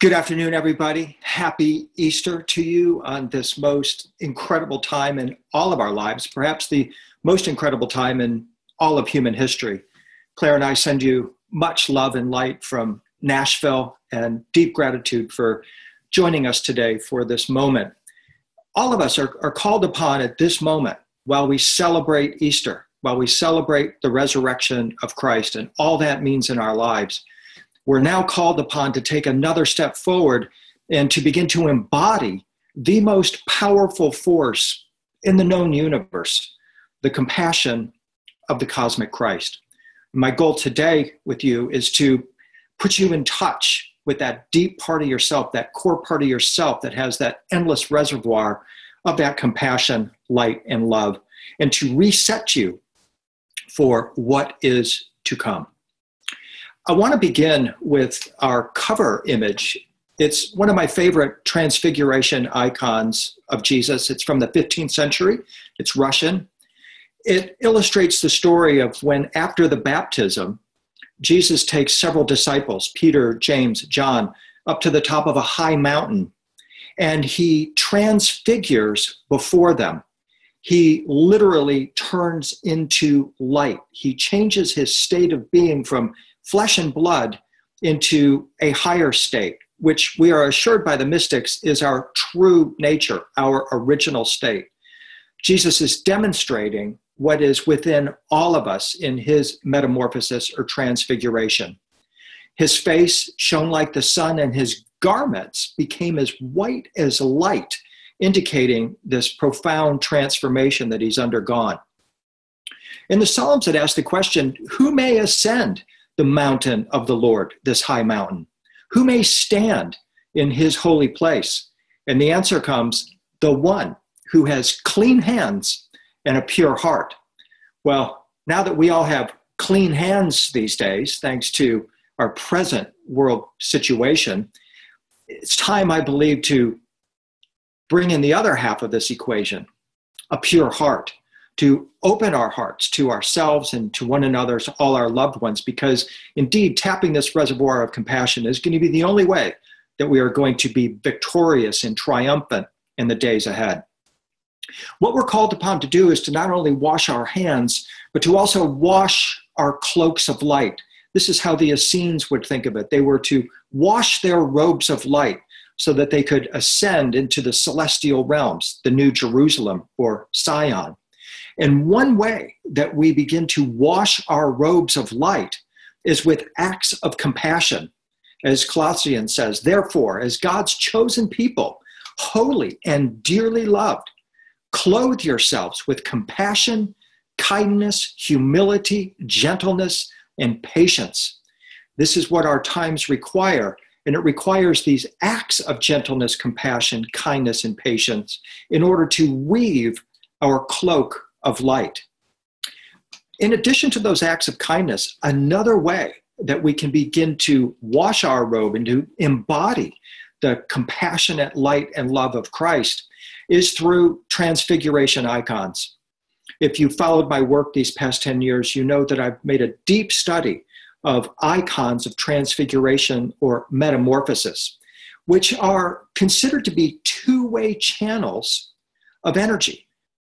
Good afternoon, everybody. Happy Easter to you on this most incredible time in all of our lives, perhaps the most incredible time in all of human history. Claire and I send you much love and light from Nashville and deep gratitude for joining us today for this moment. All of us are, are called upon at this moment while we celebrate Easter, while we celebrate the resurrection of Christ and all that means in our lives we're now called upon to take another step forward and to begin to embody the most powerful force in the known universe the compassion of the cosmic Christ. My goal today with you is to put you in touch with that deep part of yourself, that core part of yourself that has that endless reservoir of that compassion, light, and love, and to reset you for what is to come. I want to begin with our cover image. It's one of my favorite transfiguration icons of Jesus. It's from the 15th century, it's Russian. It illustrates the story of when, after the baptism, Jesus takes several disciples, Peter, James, John, up to the top of a high mountain, and he transfigures before them. He literally turns into light. He changes his state of being from flesh and blood into a higher state, which we are assured by the mystics is our true nature, our original state. Jesus is demonstrating what is within all of us in his metamorphosis or transfiguration. His face shone like the sun, and his garments became as white as light, indicating this profound transformation that he's undergone. In the Psalms, it asks the question who may ascend the mountain of the Lord, this high mountain? Who may stand in his holy place? And the answer comes the one who has clean hands and a pure heart. Well, now that we all have clean hands these days, thanks to our present world situation, it's time, I believe, to bring in the other half of this equation a pure heart to open our hearts to ourselves and to one another, to all our loved ones, because indeed, tapping this reservoir of compassion is going to be the only way that we are going to be victorious and triumphant in the days ahead. What we're called upon to do is to not only wash our hands, but to also wash our cloaks of light. This is how the Essenes would think of it. They were to wash their robes of light so that they could ascend into the celestial realms, the New Jerusalem or Sion. And one way that we begin to wash our robes of light is with acts of compassion. As Colossians says, therefore, as God's chosen people, holy and dearly loved, clothe yourselves with compassion, kindness, humility, gentleness, and patience. This is what our times require, and it requires these acts of gentleness, compassion, kindness, and patience in order to weave our cloak of light. In addition to those acts of kindness, another way that we can begin to wash our robe and to embody the compassionate light and love of Christ is through transfiguration icons. If you followed my work these past 10 years, you know that I've made a deep study of icons of transfiguration or metamorphosis, which are considered to be two way channels of energy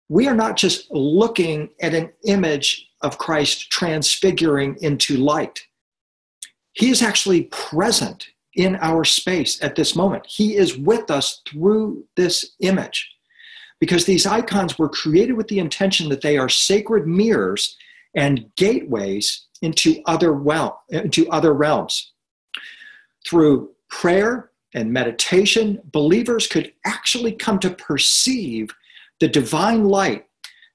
we are not just looking at an image of Christ transfiguring into light. He is actually present in our space at this moment. He is with us through this image because these icons were created with the intention that they are sacred mirrors and gateways into other, well, into other realms. Through prayer and meditation, believers could actually come to perceive the divine light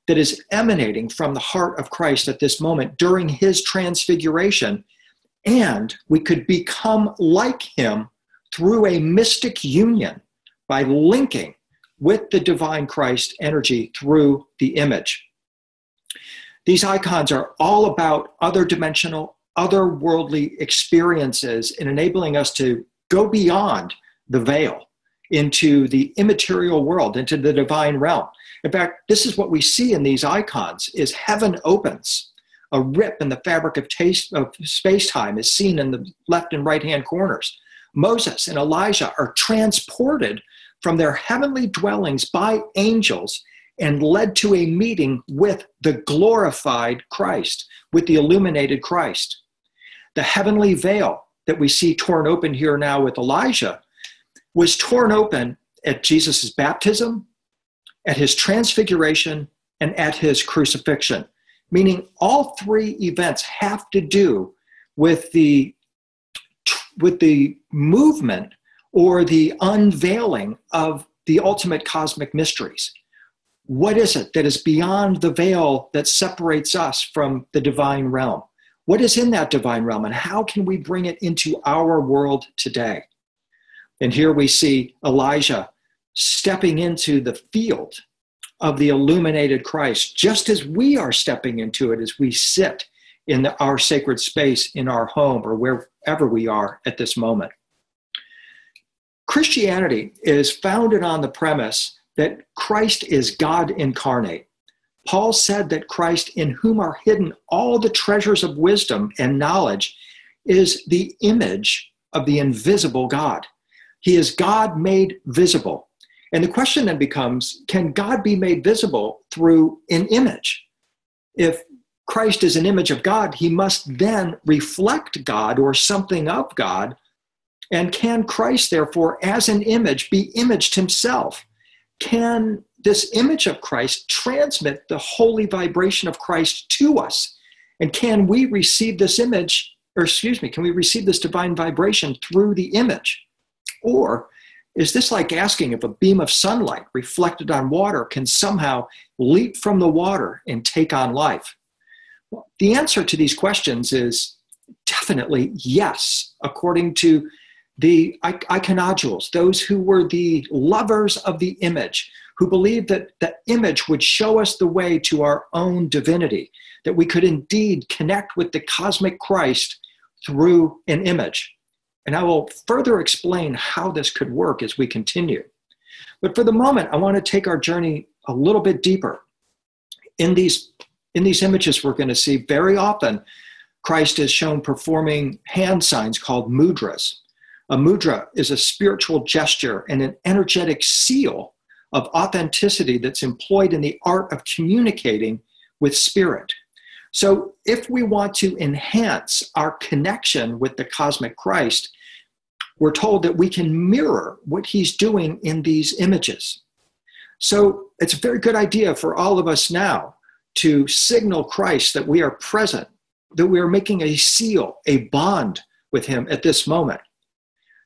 that is emanating from the heart of Christ at this moment during his transfiguration. And we could become like him through a mystic union by linking with the divine Christ energy through the image. These icons are all about other dimensional, otherworldly experiences in enabling us to go beyond the veil into the immaterial world, into the divine realm. In fact, this is what we see in these icons is heaven opens. A rip in the fabric of, taste, of space-time is seen in the left and right-hand corners. Moses and Elijah are transported from their heavenly dwellings by angels and led to a meeting with the glorified Christ, with the illuminated Christ. The heavenly veil that we see torn open here now with Elijah was torn open at Jesus' baptism, at his transfiguration, and at his crucifixion, meaning all three events have to do with the with the movement or the unveiling of the ultimate cosmic mysteries. What is it that is beyond the veil that separates us from the divine realm? What is in that divine realm, and how can we bring it into our world today? And here we see Elijah stepping into the field of the illuminated Christ, just as we are stepping into it as we sit in the, our sacred space in our home or wherever we are at this moment. Christianity is founded on the premise that Christ is God incarnate. Paul said that Christ, in whom are hidden all the treasures of wisdom and knowledge, is the image of the invisible God. He is God made visible. And the question then becomes can God be made visible through an image? If Christ is an image of God, he must then reflect God or something of God. And can Christ, therefore, as an image, be imaged himself? can this image of Christ transmit the holy vibration of Christ to us? And can we receive this image, or excuse me, can we receive this divine vibration through the image? Or is this like asking if a beam of sunlight reflected on water can somehow leap from the water and take on life? Well, the answer to these questions is definitely yes, according to the iconodules, those who were the lovers of the image, who believed that the image would show us the way to our own divinity, that we could indeed connect with the cosmic Christ through an image. And I will further explain how this could work as we continue. But for the moment, I want to take our journey a little bit deeper. In these, in these images, we're going to see very often Christ is shown performing hand signs called mudras. A mudra is a spiritual gesture and an energetic seal of authenticity that's employed in the art of communicating with spirit. So, if we want to enhance our connection with the cosmic Christ, we're told that we can mirror what he's doing in these images. So, it's a very good idea for all of us now to signal Christ that we are present, that we are making a seal, a bond with him at this moment.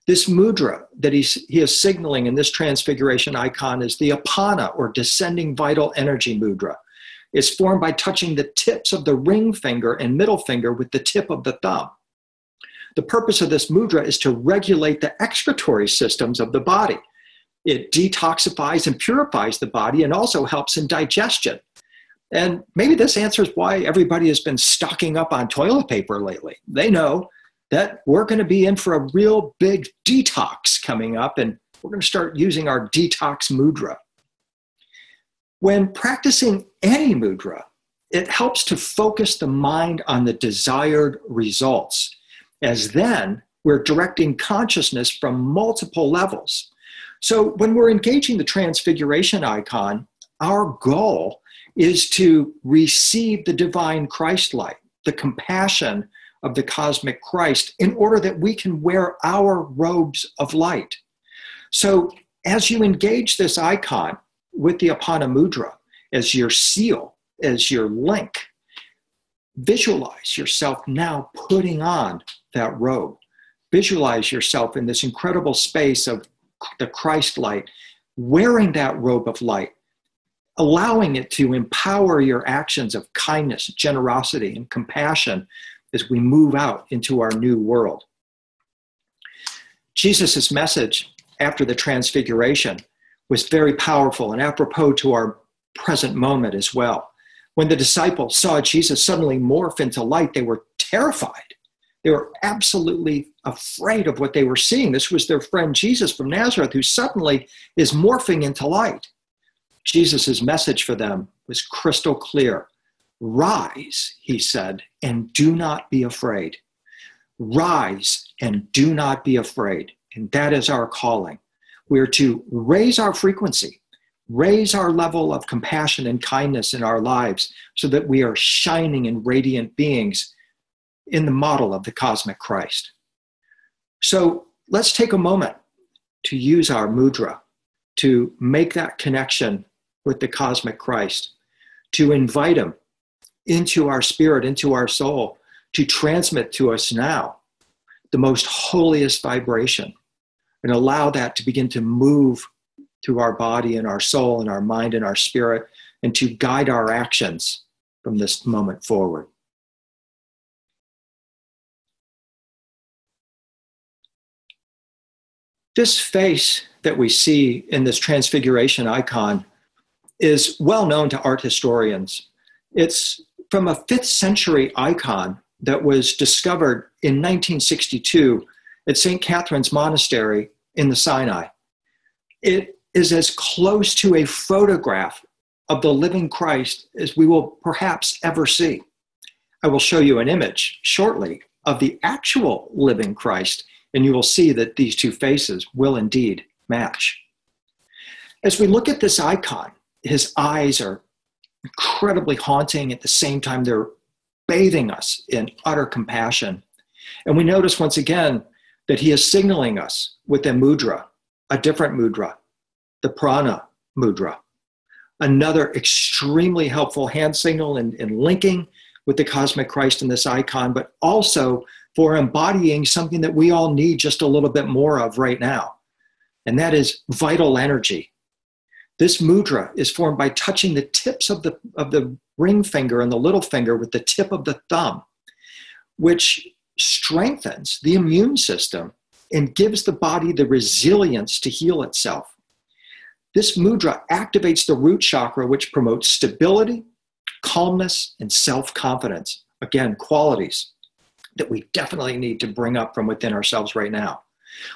This mudra that he's, he is signaling in this transfiguration icon is the apana or descending vital energy mudra. It's formed by touching the tips of the ring finger and middle finger with the tip of the thumb. The purpose of this mudra is to regulate the excretory systems of the body. It detoxifies and purifies the body and also helps in digestion. And maybe this answers why everybody has been stocking up on toilet paper lately. They know that we're going to be in for a real big detox coming up, and we're going to start using our detox mudra. When practicing any mudra, it helps to focus the mind on the desired results, as then we're directing consciousness from multiple levels. So when we're engaging the transfiguration icon, our goal is to receive the divine Christ light, the compassion of the cosmic Christ in order that we can wear our robes of light. So, as you engage this icon with the Apana Mudra as your seal, as your link, visualize yourself now putting on that robe. Visualize yourself in this incredible space of the Christ light, wearing that robe of light, allowing it to empower your actions of kindness, generosity, and compassion as we move out into our new world. Jesus' message after the transfiguration was very powerful and apropos to our present moment as well. When the disciples saw Jesus suddenly morph into light, they were terrified. They were absolutely afraid of what they were seeing. This was their friend Jesus from Nazareth who suddenly is morphing into light. Jesus' message for them was crystal clear Rise, he said, and do not be afraid. Rise and do not be afraid. And that is our calling. We're to raise our frequency, raise our level of compassion and kindness in our lives so that we are shining and radiant beings in the model of the cosmic Christ. So let's take a moment to use our mudra to make that connection with the cosmic Christ, to invite him into our spirit, into our soul, to transmit to us now the most holiest vibration and allow that to begin to move through our body and our soul and our mind and our spirit and to guide our actions from this moment forward. This face that we see in this transfiguration icon is well known to art historians. It's from a fifth century icon that was discovered in 1962 at St. Catherine's Monastery in the Sinai. It is as close to a photograph of the living Christ as we will perhaps ever see. I will show you an image shortly of the actual living Christ, and you will see that these two faces will indeed match. As we look at this icon, his eyes are incredibly haunting. At the same time, they're bathing us in utter compassion. And we notice once again that he is signaling us with a mudra, a different mudra, the prana mudra. Another extremely helpful hand signal in, in linking with the cosmic Christ in this icon, but also for embodying something that we all need just a little bit more of right now, and that is vital energy. This mudra is formed by touching the tips of the, of the ring finger and the little finger with the tip of the thumb, which strengthens the immune system and gives the body the resilience to heal itself. This mudra activates the root chakra, which promotes stability, calmness, and self confidence. Again, qualities that we definitely need to bring up from within ourselves right now.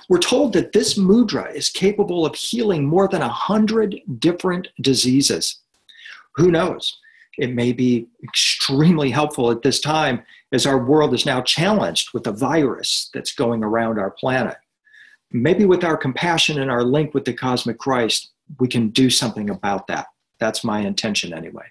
We're told that this mudra is capable of healing more than 100 different diseases. Who knows? It may be extremely helpful at this time as our world is now challenged with a virus that's going around our planet. Maybe with our compassion and our link with the cosmic Christ, we can do something about that. That's my intention anyway.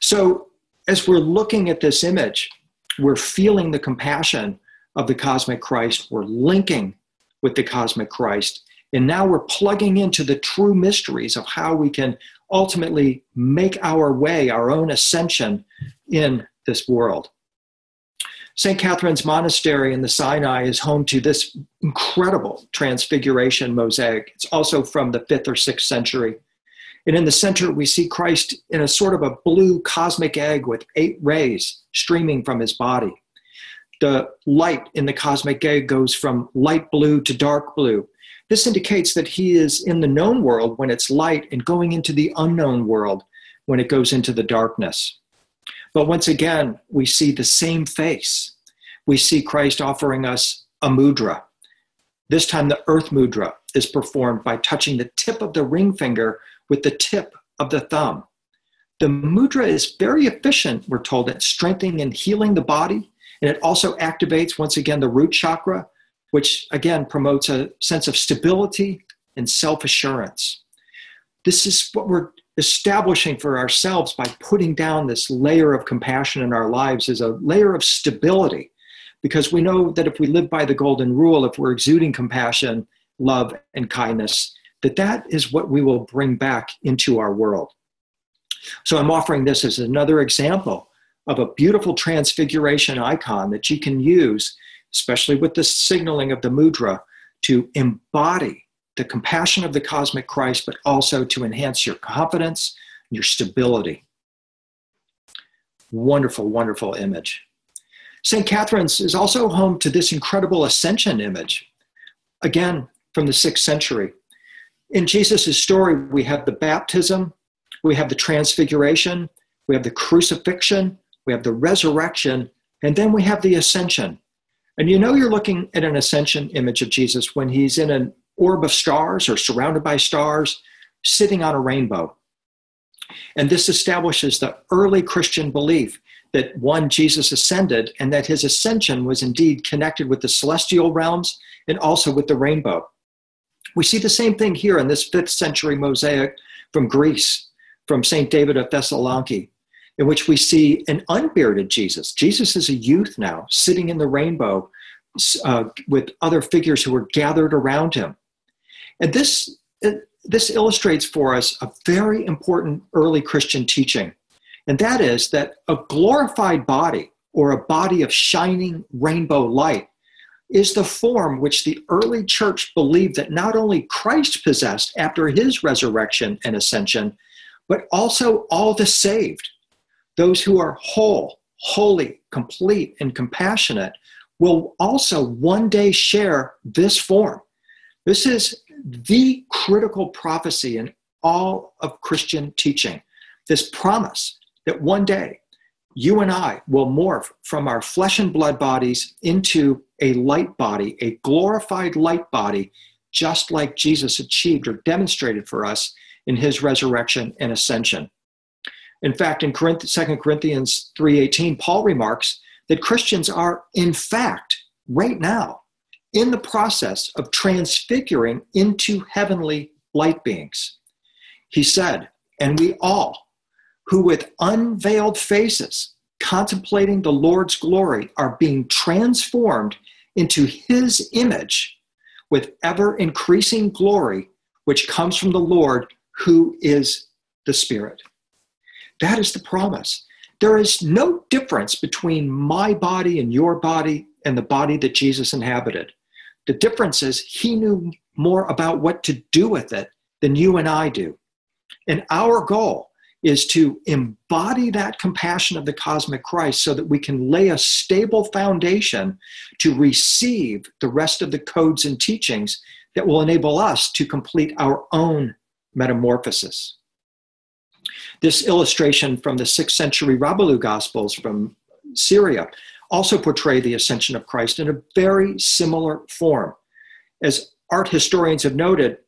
So, as we're looking at this image, we're feeling the compassion of the cosmic Christ. We're linking with the cosmic Christ. And now we're plugging into the true mysteries of how we can ultimately make our way, our own ascension in this world. St. Catherine's Monastery in the Sinai is home to this incredible transfiguration mosaic. It's also from the fifth or sixth century. And in the center, we see Christ in a sort of a blue cosmic egg with eight rays streaming from his body. The light in the cosmic egg goes from light blue to dark blue. This indicates that he is in the known world when it's light and going into the unknown world when it goes into the darkness. But once again, we see the same face. We see Christ offering us a mudra. This time, the earth mudra is performed by touching the tip of the ring finger with the tip of the thumb. The mudra is very efficient, we're told, at strengthening and healing the body. And it also activates, once again, the root chakra, which again promotes a sense of stability and self assurance. This is what we're establishing for ourselves by putting down this layer of compassion in our lives is a layer of stability because we know that if we live by the golden rule if we're exuding compassion love and kindness that that is what we will bring back into our world so i'm offering this as another example of a beautiful transfiguration icon that you can use especially with the signaling of the mudra to embody the compassion of the cosmic Christ, but also to enhance your confidence, your stability. Wonderful, wonderful image. St. Catherine's is also home to this incredible ascension image, again from the sixth century. In Jesus' story, we have the baptism, we have the transfiguration, we have the crucifixion, we have the resurrection, and then we have the ascension. And you know you're looking at an ascension image of Jesus when he's in an orb of stars or surrounded by stars, sitting on a rainbow. And this establishes the early Christian belief that one, Jesus ascended, and that his ascension was indeed connected with the celestial realms and also with the rainbow. We see the same thing here in this fifth century mosaic from Greece, from St. David of Thessaloniki, in which we see an unbearded Jesus. Jesus is a youth now, sitting in the rainbow uh, with other figures who are gathered around him. And this, uh, this illustrates for us a very important early Christian teaching and that is that a glorified body or a body of shining rainbow light is the form which the early church believed that not only Christ possessed after his resurrection and ascension, but also all the saved, those who are whole, holy, complete, and compassionate, will also one day share this form. This is the critical prophecy in all of Christian teaching. This promise that one day you and I will morph from our flesh and blood bodies into a light body, a glorified light body, just like Jesus achieved or demonstrated for us in his resurrection and ascension. In fact, in 2 Corinthians 3:18, Paul remarks that Christians are in fact right now in the process of transfiguring into heavenly light beings. He said, and we all who with unveiled faces, contemplating the Lord's glory, are being transformed into his image with ever increasing glory, which comes from the Lord, who is the Spirit. That is the promise. There is no difference between my body and your body and the body that Jesus inhabited. The difference is he knew more about what to do with it than you and I do. And our goal is to embody that compassion of the cosmic Christ so that we can lay a stable foundation to receive the rest of the codes and teachings that will enable us to complete our own metamorphosis. This illustration from the 6th century Rabbula Gospels from Syria also portray the ascension of Christ in a very similar form. As art historians have noted,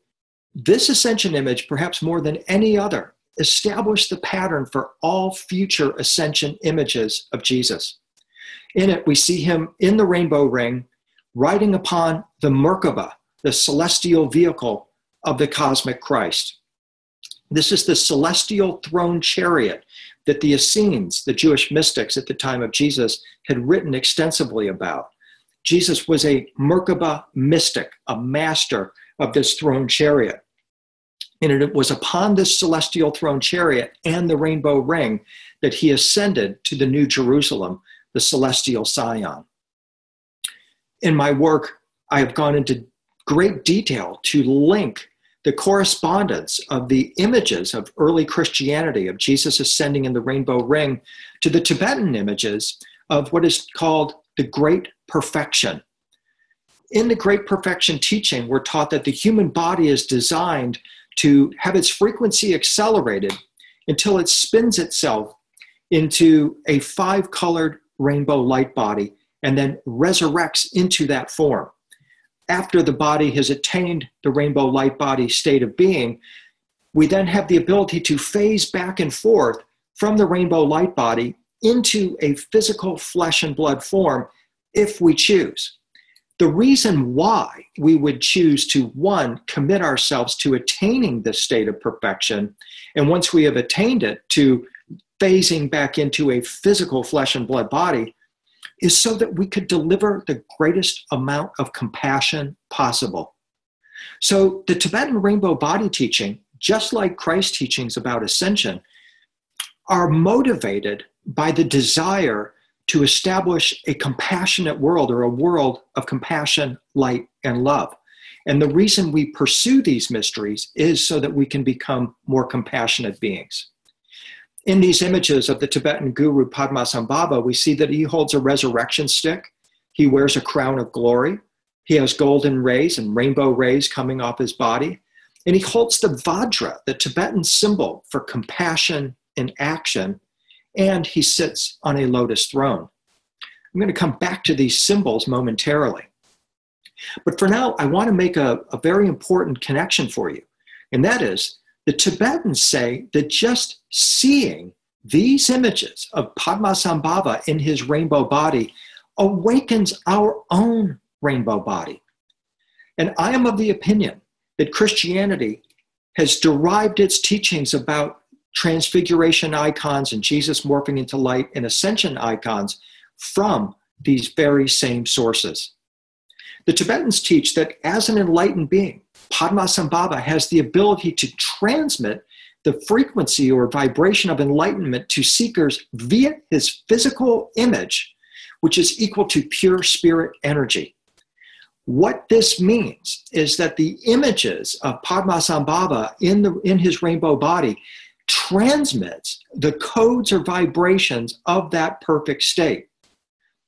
this ascension image, perhaps more than any other, establish the pattern for all future ascension images of Jesus. In it, we see him in the rainbow ring riding upon the Merkaba, the celestial vehicle of the cosmic Christ. This is the celestial throne chariot that the Essenes, the Jewish mystics at the time of Jesus, had written extensively about. Jesus was a Merkaba mystic, a master of this throne chariot. And it was upon this celestial throne chariot and the rainbow ring that he ascended to the New Jerusalem, the celestial Sion. In my work, I have gone into great detail to link the correspondence of the images of early Christianity, of Jesus ascending in the rainbow ring, to the Tibetan images of what is called the Great Perfection. In the Great Perfection teaching, we're taught that the human body is designed to have its frequency accelerated until it spins itself into a five colored rainbow light body and then resurrects into that form. After the body has attained the rainbow light body state of being, we then have the ability to phase back and forth from the rainbow light body into a physical flesh and blood form if we choose. The reason why we would choose to, one, commit ourselves to attaining this state of perfection, and once we have attained it, to phasing back into a physical flesh and blood body, is so that we could deliver the greatest amount of compassion possible. So, the Tibetan rainbow body teaching, just like Christ's teachings about ascension, are motivated by the desire to establish a compassionate world or a world of compassion, light, and love. And the reason we pursue these mysteries is so that we can become more compassionate beings. In these images of the Tibetan guru Padmasambhava, we see that he holds a resurrection stick, he wears a crown of glory, he has golden rays and rainbow rays coming off his body, and he holds the Vajra, the Tibetan symbol for compassion in action, and he sits on a lotus throne. I'm going to come back to these symbols momentarily. But for now, I want to make a, a very important connection for you, and that is the Tibetans say that just seeing these images of Padmasambhava in his rainbow body awakens our own rainbow body. And I am of the opinion that Christianity has derived its teachings about transfiguration icons and Jesus morphing into light and ascension icons from these very same sources. The Tibetans teach that as an enlightened being, Padmasambhava has the ability to transmit the frequency or vibration of enlightenment to seekers via his physical image, which is equal to pure spirit energy. What this means is that the images of Padmasambhava in, the, in his rainbow body transmits the codes or vibrations of that perfect state.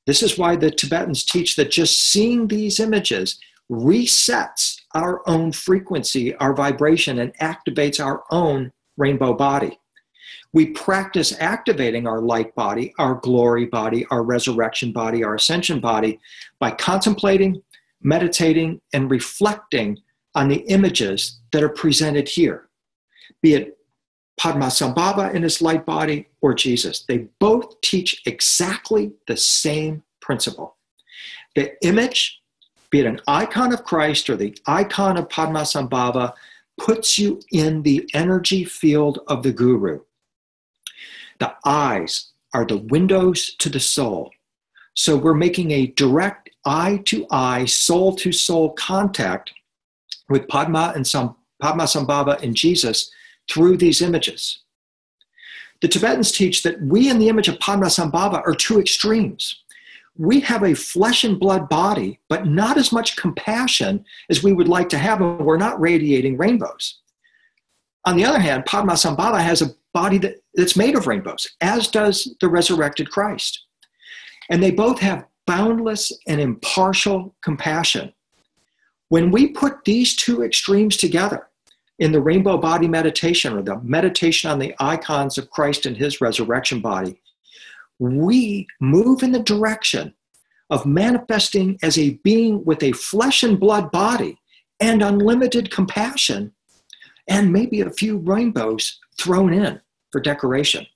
This is why the Tibetans teach that just seeing these images resets our own frequency, our vibration, and activates our own rainbow body. We practice activating our light body, our glory body, our resurrection body, our ascension body by contemplating, meditating, and reflecting on the images that are presented here, be it Padmasambhava in his light body or Jesus. They both teach exactly the same principle. The image, be it an icon of Christ or the icon of Padmasambhava, puts you in the energy field of the guru. The eyes are the windows to the soul. So we're making a direct eye to eye, soul to soul contact with Padma and Sam, Padmasambhava and Jesus through these images. The Tibetans teach that we in the image of Padmasambhava are two extremes. We have a flesh and blood body, but not as much compassion as we would like to have, and we're not radiating rainbows. On the other hand, Padmasambhava has a body that, that's made of rainbows, as does the resurrected Christ. And they both have boundless and impartial compassion. When we put these two extremes together, in the rainbow body meditation or the meditation on the icons of Christ and his resurrection body, we move in the direction of manifesting as a being with a flesh and blood body and unlimited compassion, and maybe a few rainbows thrown in for decoration.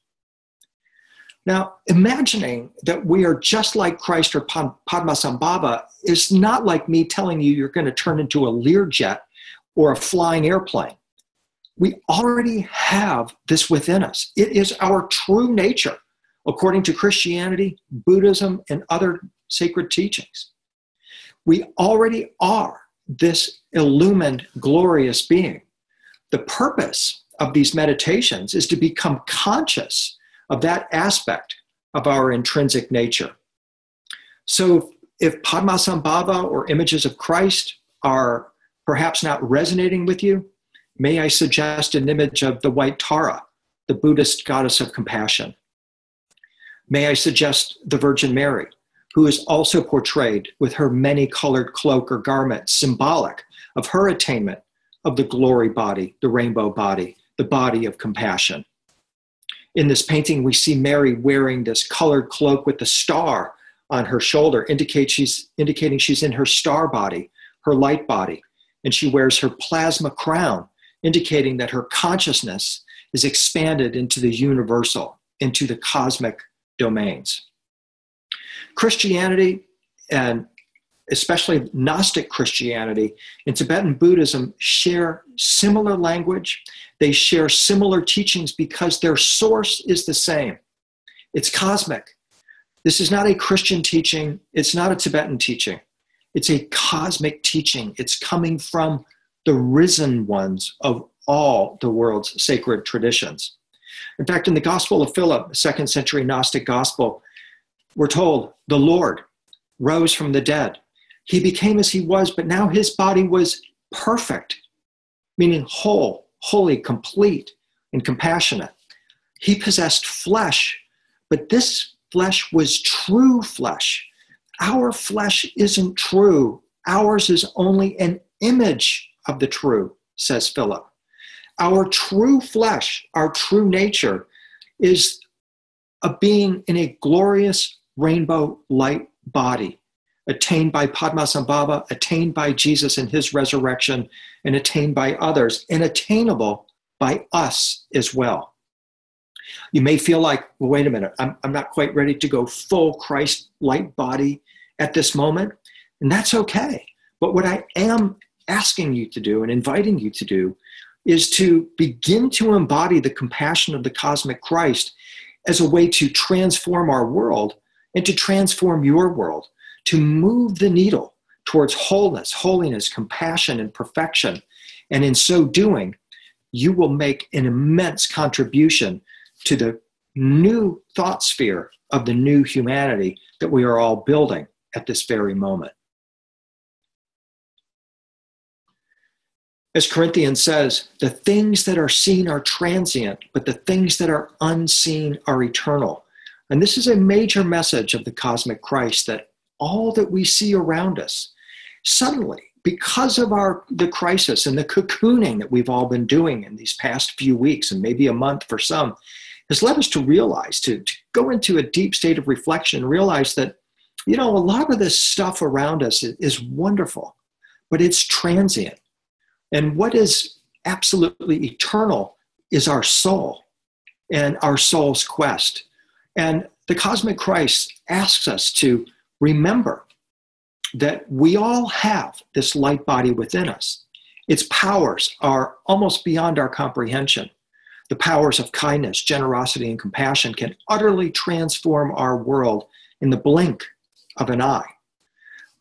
Now, imagining that we are just like Christ or Padmasambhava is not like me telling you you're going to turn into a Learjet or a flying airplane. We already have this within us. It is our true nature, according to Christianity, Buddhism, and other sacred teachings. We already are this illumined, glorious being. The purpose of these meditations is to become conscious of that aspect of our intrinsic nature. So, if Padmasambhava or images of Christ are perhaps not resonating with you, may I suggest an image of the white Tara, the Buddhist goddess of compassion. May I suggest the Virgin Mary, who is also portrayed with her many colored cloak or garment, symbolic of her attainment of the glory body, the rainbow body, the body of compassion. In this painting, we see Mary wearing this colored cloak with the star on her shoulder, indicate she's, indicating she's in her star body, her light body and she wears her plasma crown, indicating that her consciousness is expanded into the universal, into the cosmic domains. Christianity, and especially Gnostic Christianity and Tibetan Buddhism, share similar language. They share similar teachings because their source is the same. It's cosmic. This is not a Christian teaching, it's not a Tibetan teaching. It's a cosmic teaching. It's coming from the risen ones of all the world's sacred traditions. In fact, in the Gospel of Philip, second century Gnostic Gospel, we're told the Lord rose from the dead. He became as he was, but now his body was perfect, meaning whole, holy, complete, and compassionate. He possessed flesh, but this flesh was true flesh, our flesh isn't true. Ours is only an image of the true, says Philip. Our true flesh, our true nature, is a being in a glorious rainbow light body, attained by Padmasambhava, attained by Jesus in his resurrection, and attained by others, and attainable by us as well. You may feel like, well, wait a minute, I'm, I'm not quite ready to go full Christ light body at this moment. And that's okay. But what I am asking you to do and inviting you to do is to begin to embody the compassion of the cosmic Christ as a way to transform our world and to transform your world, to move the needle towards wholeness, holiness, compassion, and perfection. And in so doing, you will make an immense contribution to the new thought sphere of the new humanity that we are all building at this very moment. As Corinthians says, the things that are seen are transient, but the things that are unseen are eternal. And this is a major message of the cosmic Christ that all that we see around us, suddenly, because of our the crisis and the cocooning that we've all been doing in these past few weeks and maybe a month for some, has led us to realize, to, to go into a deep state of reflection, realize that, you know, a lot of this stuff around us is, is wonderful, but it's transient and what is absolutely eternal is our soul and our soul's quest. And the cosmic Christ asks us to remember that we all have this light body within us. Its powers are almost beyond our comprehension. The powers of kindness, generosity, and compassion can utterly transform our world in the blink of an eye.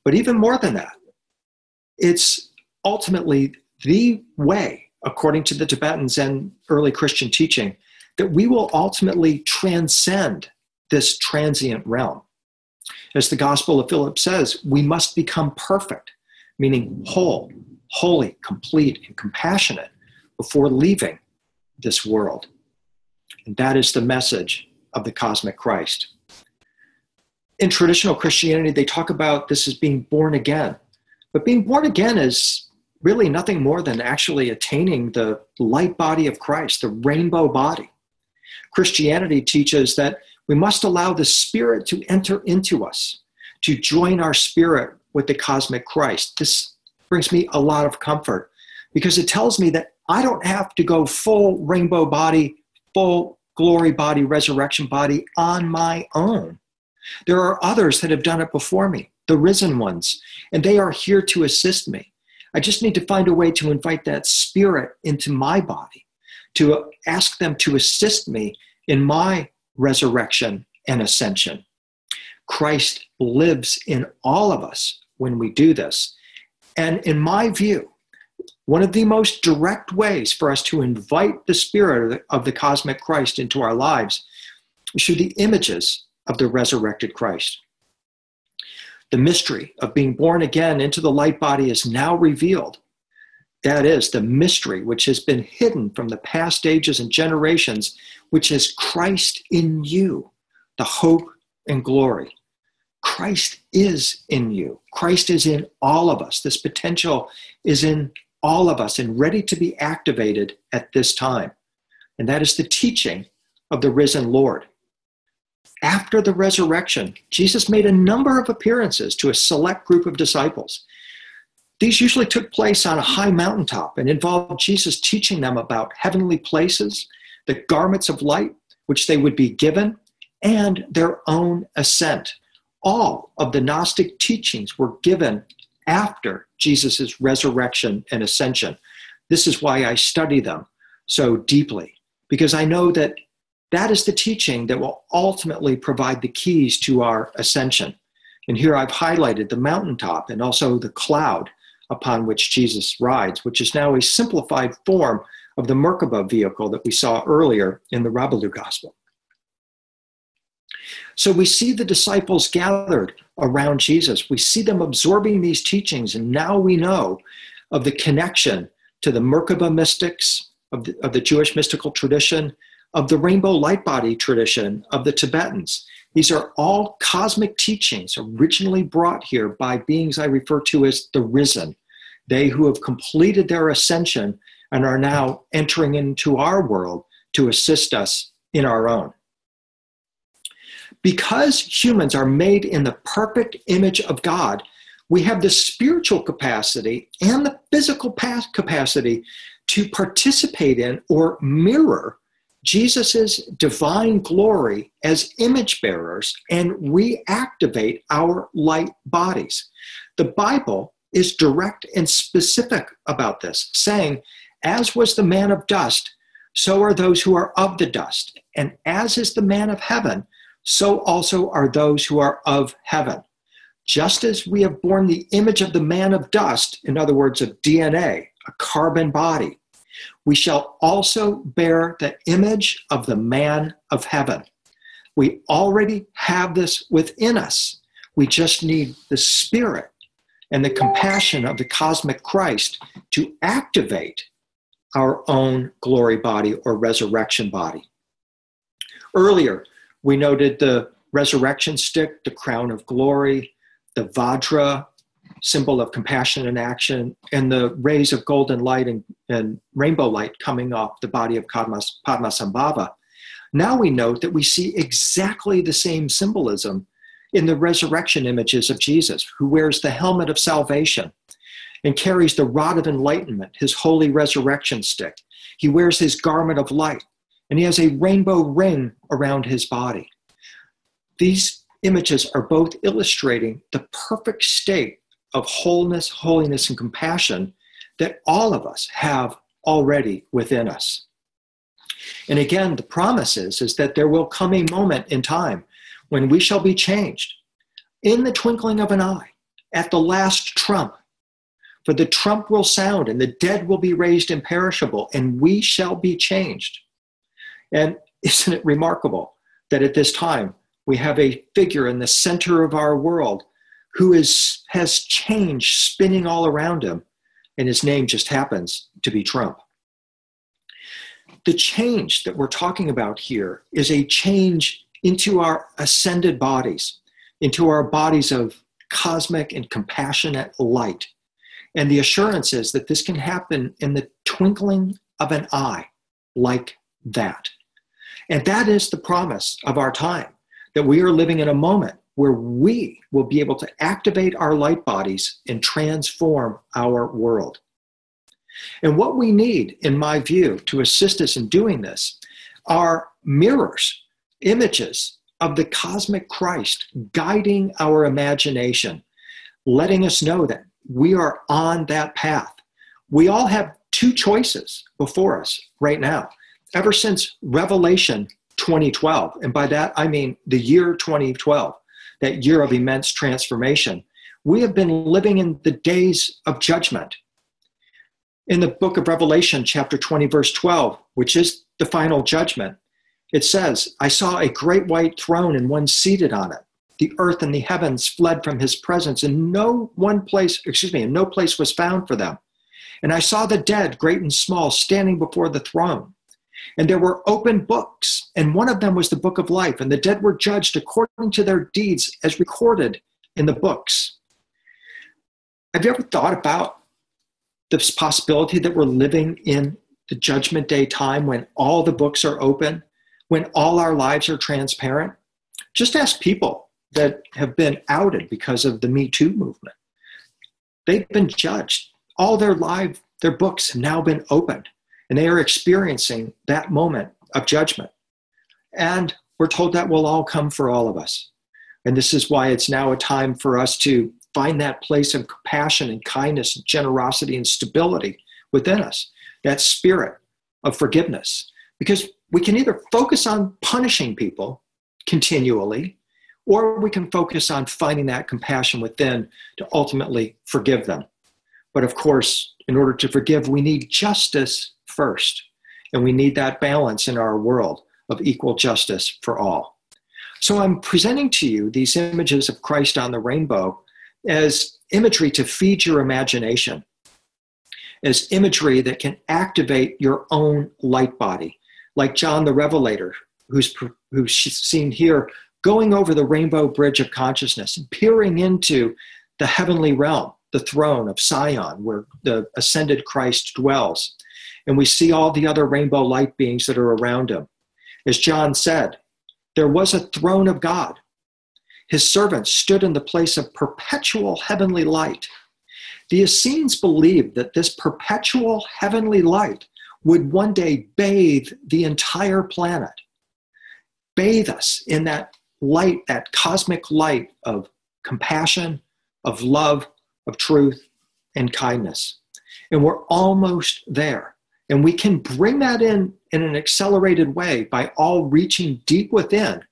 But even more than that, it's ultimately the way, according to the Tibetans and early Christian teaching, that we will ultimately transcend this transient realm. As the Gospel of Philip says, we must become perfect, meaning whole, holy, complete, and compassionate before leaving this world. And that is the message of the cosmic Christ. In traditional Christianity, they talk about this as being born again. But being born again is really nothing more than actually attaining the light body of Christ, the rainbow body. Christianity teaches that we must allow the Spirit to enter into us, to join our spirit with the cosmic Christ. This brings me a lot of comfort because it tells me that I don't have to go full rainbow body, full glory body, resurrection body on my own. There are others that have done it before me, the risen ones, and they are here to assist me. I just need to find a way to invite that spirit into my body, to ask them to assist me in my resurrection and ascension. Christ lives in all of us when we do this. And in my view, one of the most direct ways for us to invite the spirit of the, cosmic Christ into our lives is through the images of the resurrected Christ. The mystery of being born again into the light body is now revealed. That is the mystery which has been hidden from the past ages and generations, which is Christ in you, the hope and glory. Christ is in you. Christ is in all of us. This potential is in all of us and ready to be activated at this time. And that is the teaching of the risen Lord after the resurrection, Jesus made a number of appearances to a select group of disciples. These usually took place on a high mountaintop and involved Jesus teaching them about heavenly places, the garments of light which they would be given, and their own ascent. All of the Gnostic teachings were given after Jesus' resurrection and ascension. This is why I study them so deeply, because I know that that is the teaching that will ultimately provide the keys to our ascension. And here I've highlighted the mountaintop and also the cloud upon which Jesus rides, which is now a simplified form of the Merkaba vehicle that we saw earlier in the Rabbula's Gospel. So we see the disciples gathered around Jesus. We see them absorbing these teachings, and now we know of the connection to the Merkaba mystics of the, of the Jewish mystical tradition of the rainbow light body tradition of the Tibetans. These are all cosmic teachings originally brought here by beings I refer to as the risen, they who have completed their ascension and are now entering into our world to assist us in our own. Because humans are made in the perfect image of God, we have the spiritual capacity and the physical capacity to participate in or mirror Jesus' divine glory as image bearers and reactivate our light bodies. The Bible is direct and specific about this, saying, As was the man of dust, so are those who are of the dust. And as is the man of heaven, so also are those who are of heaven. Just as we have borne the image of the man of dust, in other words, of DNA, a carbon body, we shall also bear the image of the man of heaven. We already have this within us. We just need the spirit and the compassion of the cosmic Christ to activate our own glory body or resurrection body. Earlier, we noted the resurrection stick, the crown of glory, the Vajra, symbol of compassion and action, and the rays of golden light and, and rainbow light coming off the body of Padmas, Padmasambhava. Now we note that we see exactly the same symbolism in the resurrection images of Jesus, who wears the helmet of salvation and carries the rod of enlightenment, his holy resurrection stick. He wears his garment of light, and he has a rainbow ring around his body. These images are both illustrating the perfect state of wholeness, holiness, and compassion that all of us have already within us. And again, the promise is, is that there will come a moment in time when we shall be changed in the twinkling of an eye at the last trump. For the trump will sound, and the dead will be raised imperishable, and we shall be changed. And isn't it remarkable that at this time we have a figure in the center of our world who is, has change spinning all around him, and his name just happens to be Trump? The change that we're talking about here is a change into our ascended bodies, into our bodies of cosmic and compassionate light. And the assurance is that this can happen in the twinkling of an eye, like that. And that is the promise of our time that we are living in a moment where we will be able to activate our light bodies and transform our world. And what we need, in my view, to assist us in doing this are mirrors images of the cosmic Christ guiding our imagination, letting us know that we are on that path. We all have two choices before us right now. Ever since Revelation 2012, and by that I mean the year 2012, that year of immense transformation, we have been living in the days of judgment. In the book of Revelation, chapter 20, verse 12, which is the final judgment, it says, I saw a great white throne and one seated on it. The earth and the heavens fled from his presence, and no one place, excuse me, and no place was found for them. And I saw the dead, great and small, standing before the throne. And there were open books, and one of them was the book of life, and the dead were judged according to their deeds as recorded in the books. Have you ever thought about this possibility that we're living in the judgment day time when all the books are open when all our lives are transparent? Just ask people that have been outed because of the Me Too movement. They've been judged. All their life, their books have now been opened, and they are experiencing that moment of judgment. And we're told that will all come for all of us. And this is why it's now a time for us to find that place of compassion and kindness and generosity and stability within us, that spirit of forgiveness. Because we can either focus on punishing people continually, or we can focus on finding that compassion within to ultimately forgive them. But of course, in order to forgive, we need justice first. And we need that balance in our world of equal justice for all. So I'm presenting to you these images of Christ on the rainbow as imagery to feed your imagination, as imagery that can activate your own light body, like John the Revelator, who's, who's seen here going over the rainbow bridge of consciousness and peering into the heavenly realm, the throne of Sion, where the ascended Christ dwells. And we see all the other rainbow light beings that are around him. As John said, there was a throne of God. His servants stood in the place of perpetual heavenly light. The Essenes believed that this perpetual heavenly light would one day bathe the entire planet, bathe us in that light, that cosmic light of compassion, of love, of truth, and kindness. And we're almost there. And we can bring that in in an accelerated way by all reaching deep within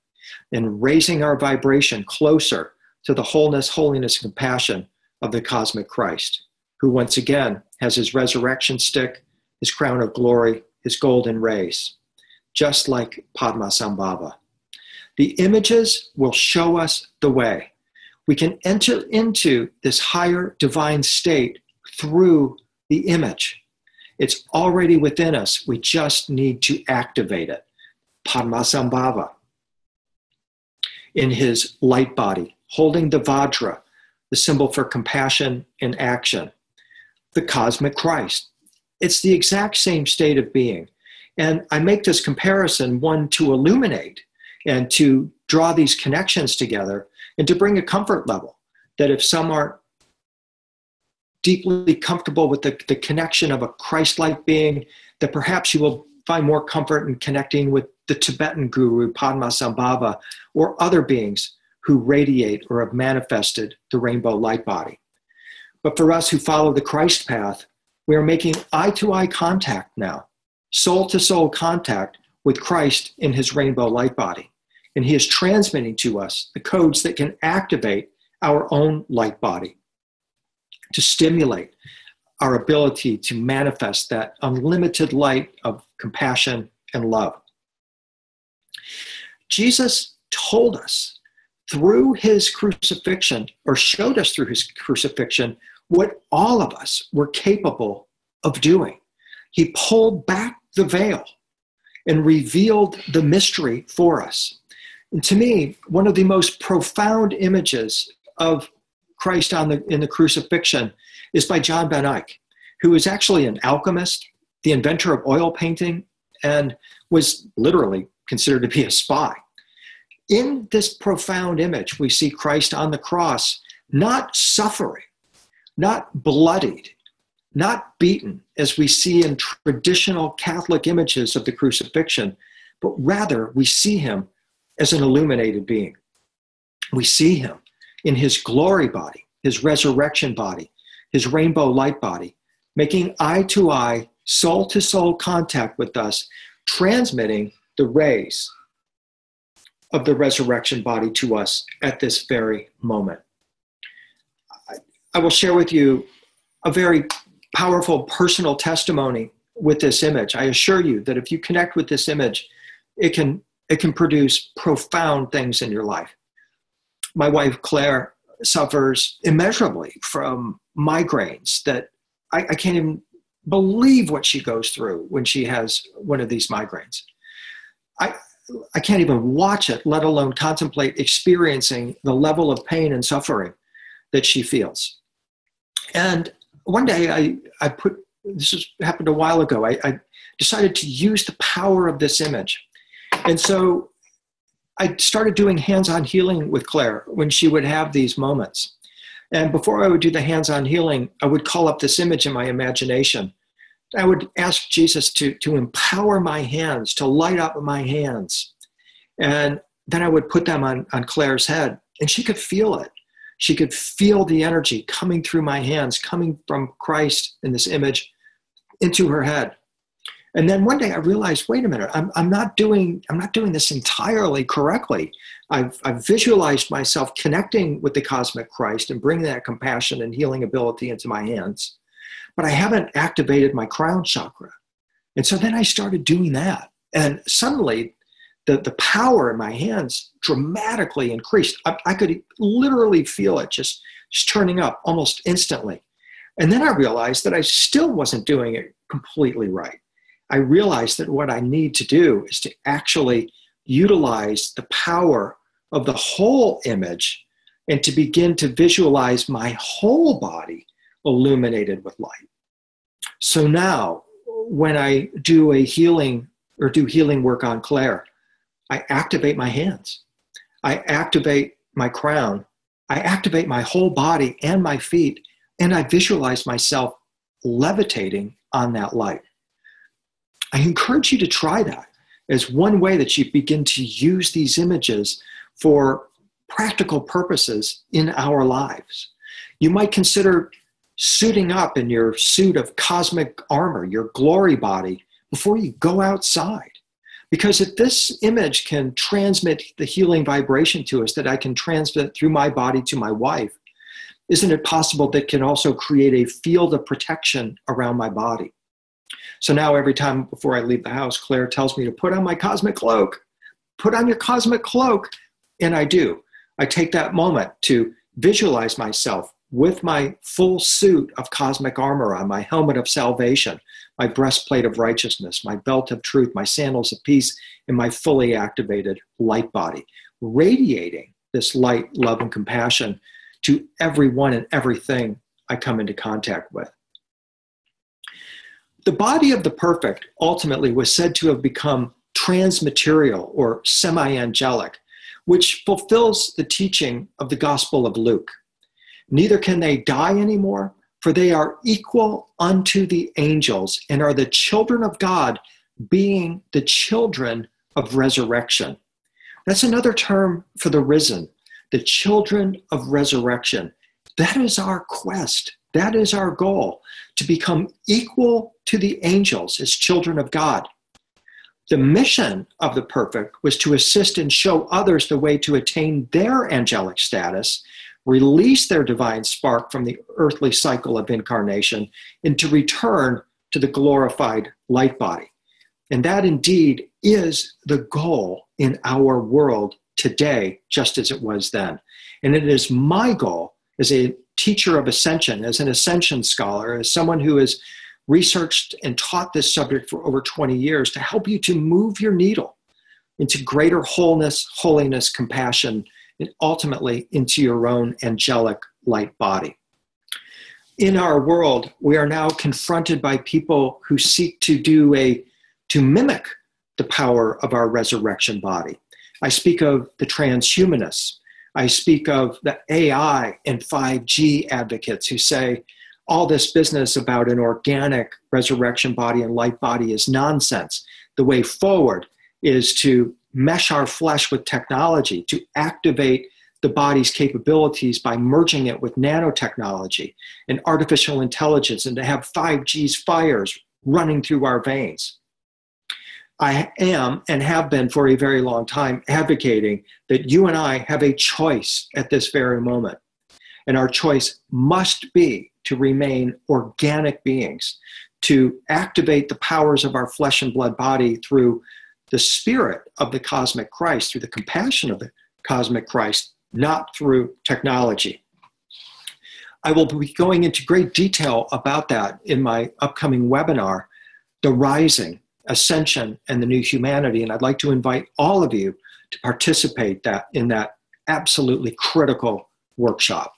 and raising our vibration closer to the wholeness, holiness, and compassion of the cosmic Christ, who once again has his resurrection stick, his crown of glory, his golden rays, just like Padmasambhava. The images will show us the way. We can enter into this higher divine state through the image. It's already within us. We just need to activate it. Padmasambhava in his light body, holding the Vajra, the symbol for compassion and action, the cosmic Christ. It's the exact same state of being. And I make this comparison, one, to illuminate and to draw these connections together and to bring a comfort level that if some aren't deeply comfortable with the, the connection of a Christ-like being, that perhaps you will find more comfort in connecting with the Tibetan guru Padmasambhava or other beings who radiate or have manifested the rainbow light body. But for us who follow the Christ path, we are making eye to eye contact now, soul to soul contact with Christ in his rainbow light body. And he is transmitting to us the codes that can activate our own light body to stimulate our ability to manifest that unlimited light of compassion and love. Jesus told us through his crucifixion, or showed us through his crucifixion, what all of us were capable of doing. He pulled back the veil and revealed the mystery for us. And to me, one of the most profound images of Christ on the, in the crucifixion is by John Van Eyck, who is actually an alchemist, the inventor of oil painting, and was literally considered to be a spy. In this profound image, we see Christ on the cross, not suffering, not bloodied, not beaten, as we see in traditional Catholic images of the crucifixion, but rather we see him as an illuminated being. We see him in his glory body, his resurrection body, his rainbow light body, making eye to eye, soul to soul contact with us, transmitting the rays of the resurrection body to us at this very moment. I will share with you a very powerful personal testimony with this image. I assure you that if you connect with this image, it can, it can produce profound things in your life my wife Claire suffers immeasurably from migraines that I, I, can't even believe what she goes through when she has one of these migraines. I, I can't even watch it, let alone contemplate experiencing the level of pain and suffering that she feels. And one day I, I put, this has happened a while ago, I, I decided to use the power of this image. And so I started doing hands on healing with Claire when she would have these moments. And before I would do the hands on healing, I would call up this image in my imagination. I would ask Jesus to, to empower my hands, to light up my hands. And then I would put them on, on Claire's head, and she could feel it. She could feel the energy coming through my hands, coming from Christ in this image into her head. And then one day I realized, wait a minute, I'm, I'm not doing I'm not doing this entirely correctly. I've, I've visualized myself connecting with the cosmic Christ and bringing that compassion and healing ability into my hands, but I haven't activated my crown chakra. And so then I started doing that, and suddenly the, the power in my hands dramatically increased. I, I could literally feel it just, just turning up almost instantly. And then I realized that I still wasn't doing it completely right. I realized that what I need to do is to actually utilize the power of the whole image and to begin to visualize my whole body illuminated with light. So now, when I do a healing or do healing work on Claire, I activate my hands, I activate my crown, I activate my whole body and my feet, and I visualize myself levitating on that light. I encourage you to try that as one way that you begin to use these images for practical purposes in our lives. You might consider suiting up in your suit of cosmic armor, your glory body, before you go outside. Because if this image can transmit the healing vibration to us that I can transmit through my body to my wife, isn't it possible that can also create a field of protection around my body? So now every time before I leave the house, Claire tells me to put on my cosmic cloak. Put on your cosmic cloak. And I do. I take that moment to visualize myself with my full suit of cosmic armor on, my helmet of salvation, my breastplate of righteousness, my belt of truth, my sandals of peace, and my fully activated light body, radiating this light, love, and compassion to everyone and everything I come into contact with. The body of the perfect ultimately was said to have become transmaterial or semi angelic, which fulfills the teaching of the Gospel of Luke. Neither can they die anymore, for they are equal unto the angels and are the children of God, being the children of resurrection. That's another term for the risen, the children of resurrection. That is our quest. That is our goal to become equal to the angels as children of God. The mission of the perfect was to assist and show others the way to attain their angelic status release their divine spark from the earthly cycle of incarnation, and to return to the glorified light body. And that indeed is the goal in our world today, just as it was then. And it is my goal as a teacher of ascension, as an ascension scholar, as someone who has researched and taught this subject for over 20 years, to help you to move your needle into greater wholeness, holiness, compassion, and ultimately into your own angelic light body. In our world, we are now confronted by people who seek to do a to mimic the power of our resurrection body. I speak of the transhumanists. I speak of the AI and 5G advocates who say all this business about an organic resurrection body and light body is nonsense. The way forward is to mesh our flesh with technology, to activate the body's capabilities by merging it with nanotechnology and artificial intelligence, and to have 5G's fires running through our veins. I am and have been for a very long time advocating that you and I have a choice at this very moment. And our choice must be to remain organic beings, to activate the powers of our flesh and blood body through the spirit of the cosmic Christ, through the compassion of the cosmic Christ, not through technology. I will be going into great detail about that in my upcoming webinar, The Rising, Ascension, and the New Humanity. And I'd like to invite all of you to participate that, in that absolutely critical workshop.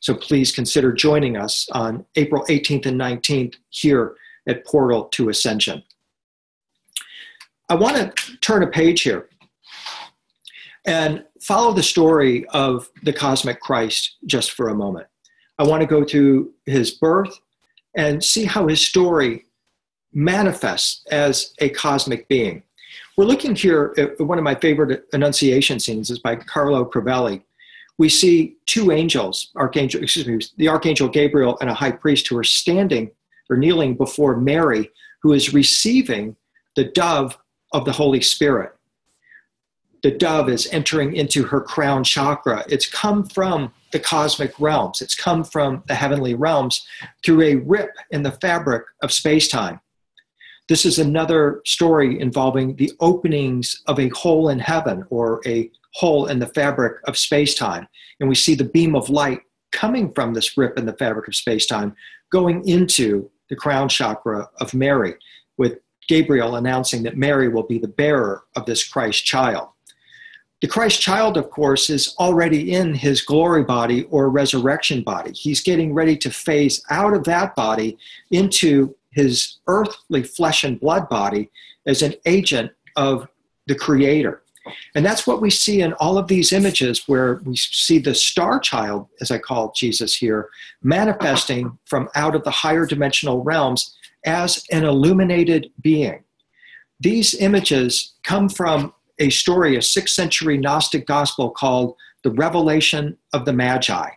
So please consider joining us on April 18th and 19th here at Portal to Ascension. I want to turn a page here and follow the story of the cosmic Christ just for a moment. I want to go through his birth and see how his story manifests as a cosmic being. We're looking here at one of my favorite Annunciation scenes is by Carlo Crivelli. We see two angels, archangel, excuse me, the archangel Gabriel and a high priest who are standing or kneeling before Mary, who is receiving the dove of the Holy Spirit. The dove is entering into her crown chakra. It's come from the cosmic realms, it's come from the heavenly realms through a rip in the fabric of space time. This is another story involving the openings of a hole in heaven or a hole in the fabric of space time. And we see the beam of light coming from this rip in the fabric of space time going into the crown chakra of Mary with Gabriel announcing that Mary will be the bearer of this Christ child. The Christ child, of course, is already in his glory body or resurrection body. He's getting ready to phase out of that body into his earthly flesh and blood body as an agent of the Creator. And that's what we see in all of these images where we see the star child, as I call Jesus here, manifesting from out of the higher dimensional realms as an illuminated being. These images come from a story, a sixth century Gnostic gospel called The Revelation of the Magi.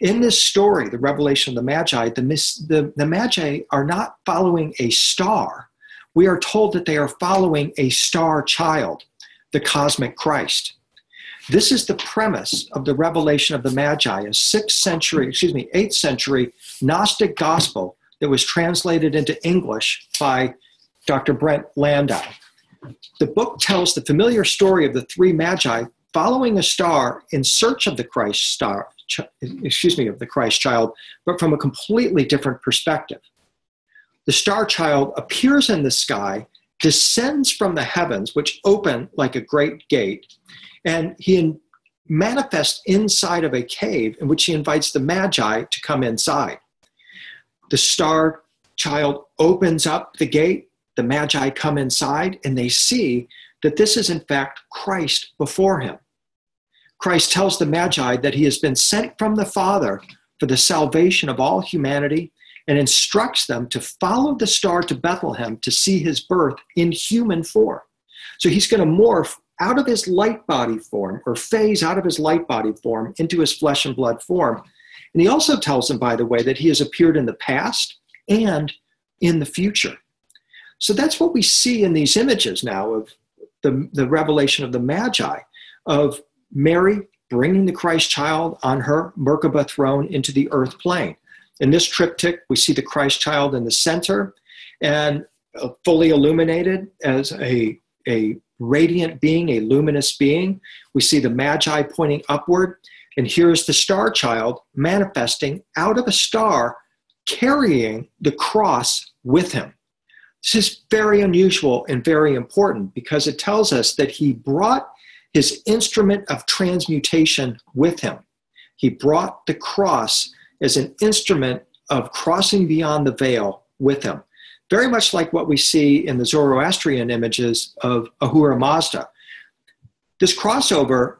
In this story, the revelation of the Magi, the, the, the Magi are not following a star. We are told that they are following a star child, the cosmic Christ. This is the premise of the revelation of the Magi, a sixth century, excuse me, eighth century Gnostic gospel that was translated into English by Dr. Brent Landau. The book tells the familiar story of the three Magi following a star in search of the Christ star, excuse me, of the Christ child, but from a completely different perspective. The star child appears in the sky, descends from the heavens, which open like a great gate, and he manifests inside of a cave in which he invites the Magi to come inside. The star child opens up the gate, the Magi come inside, and they see that this is in fact Christ before him. Christ tells the Magi that he has been sent from the Father for the salvation of all humanity and instructs them to follow the star to Bethlehem to see his birth in human form. So he's going to morph out of his light body form or phase out of his light body form into his flesh and blood form. And he also tells them, by the way, that he has appeared in the past and in the future. So that's what we see in these images now of the, the revelation of the Magi, of Mary bringing the Christ child on her Merkaba throne into the earth plane. In this triptych, we see the Christ child in the center and uh, fully illuminated as a, a radiant being, a luminous being. We see the Magi pointing upward, and here's the star child manifesting out of a star, carrying the cross with him. This is very unusual and very important because it tells us that he brought his instrument of transmutation with him. He brought the cross as an instrument of crossing beyond the veil with him. Very much like what we see in the Zoroastrian images of Ahura Mazda. This crossover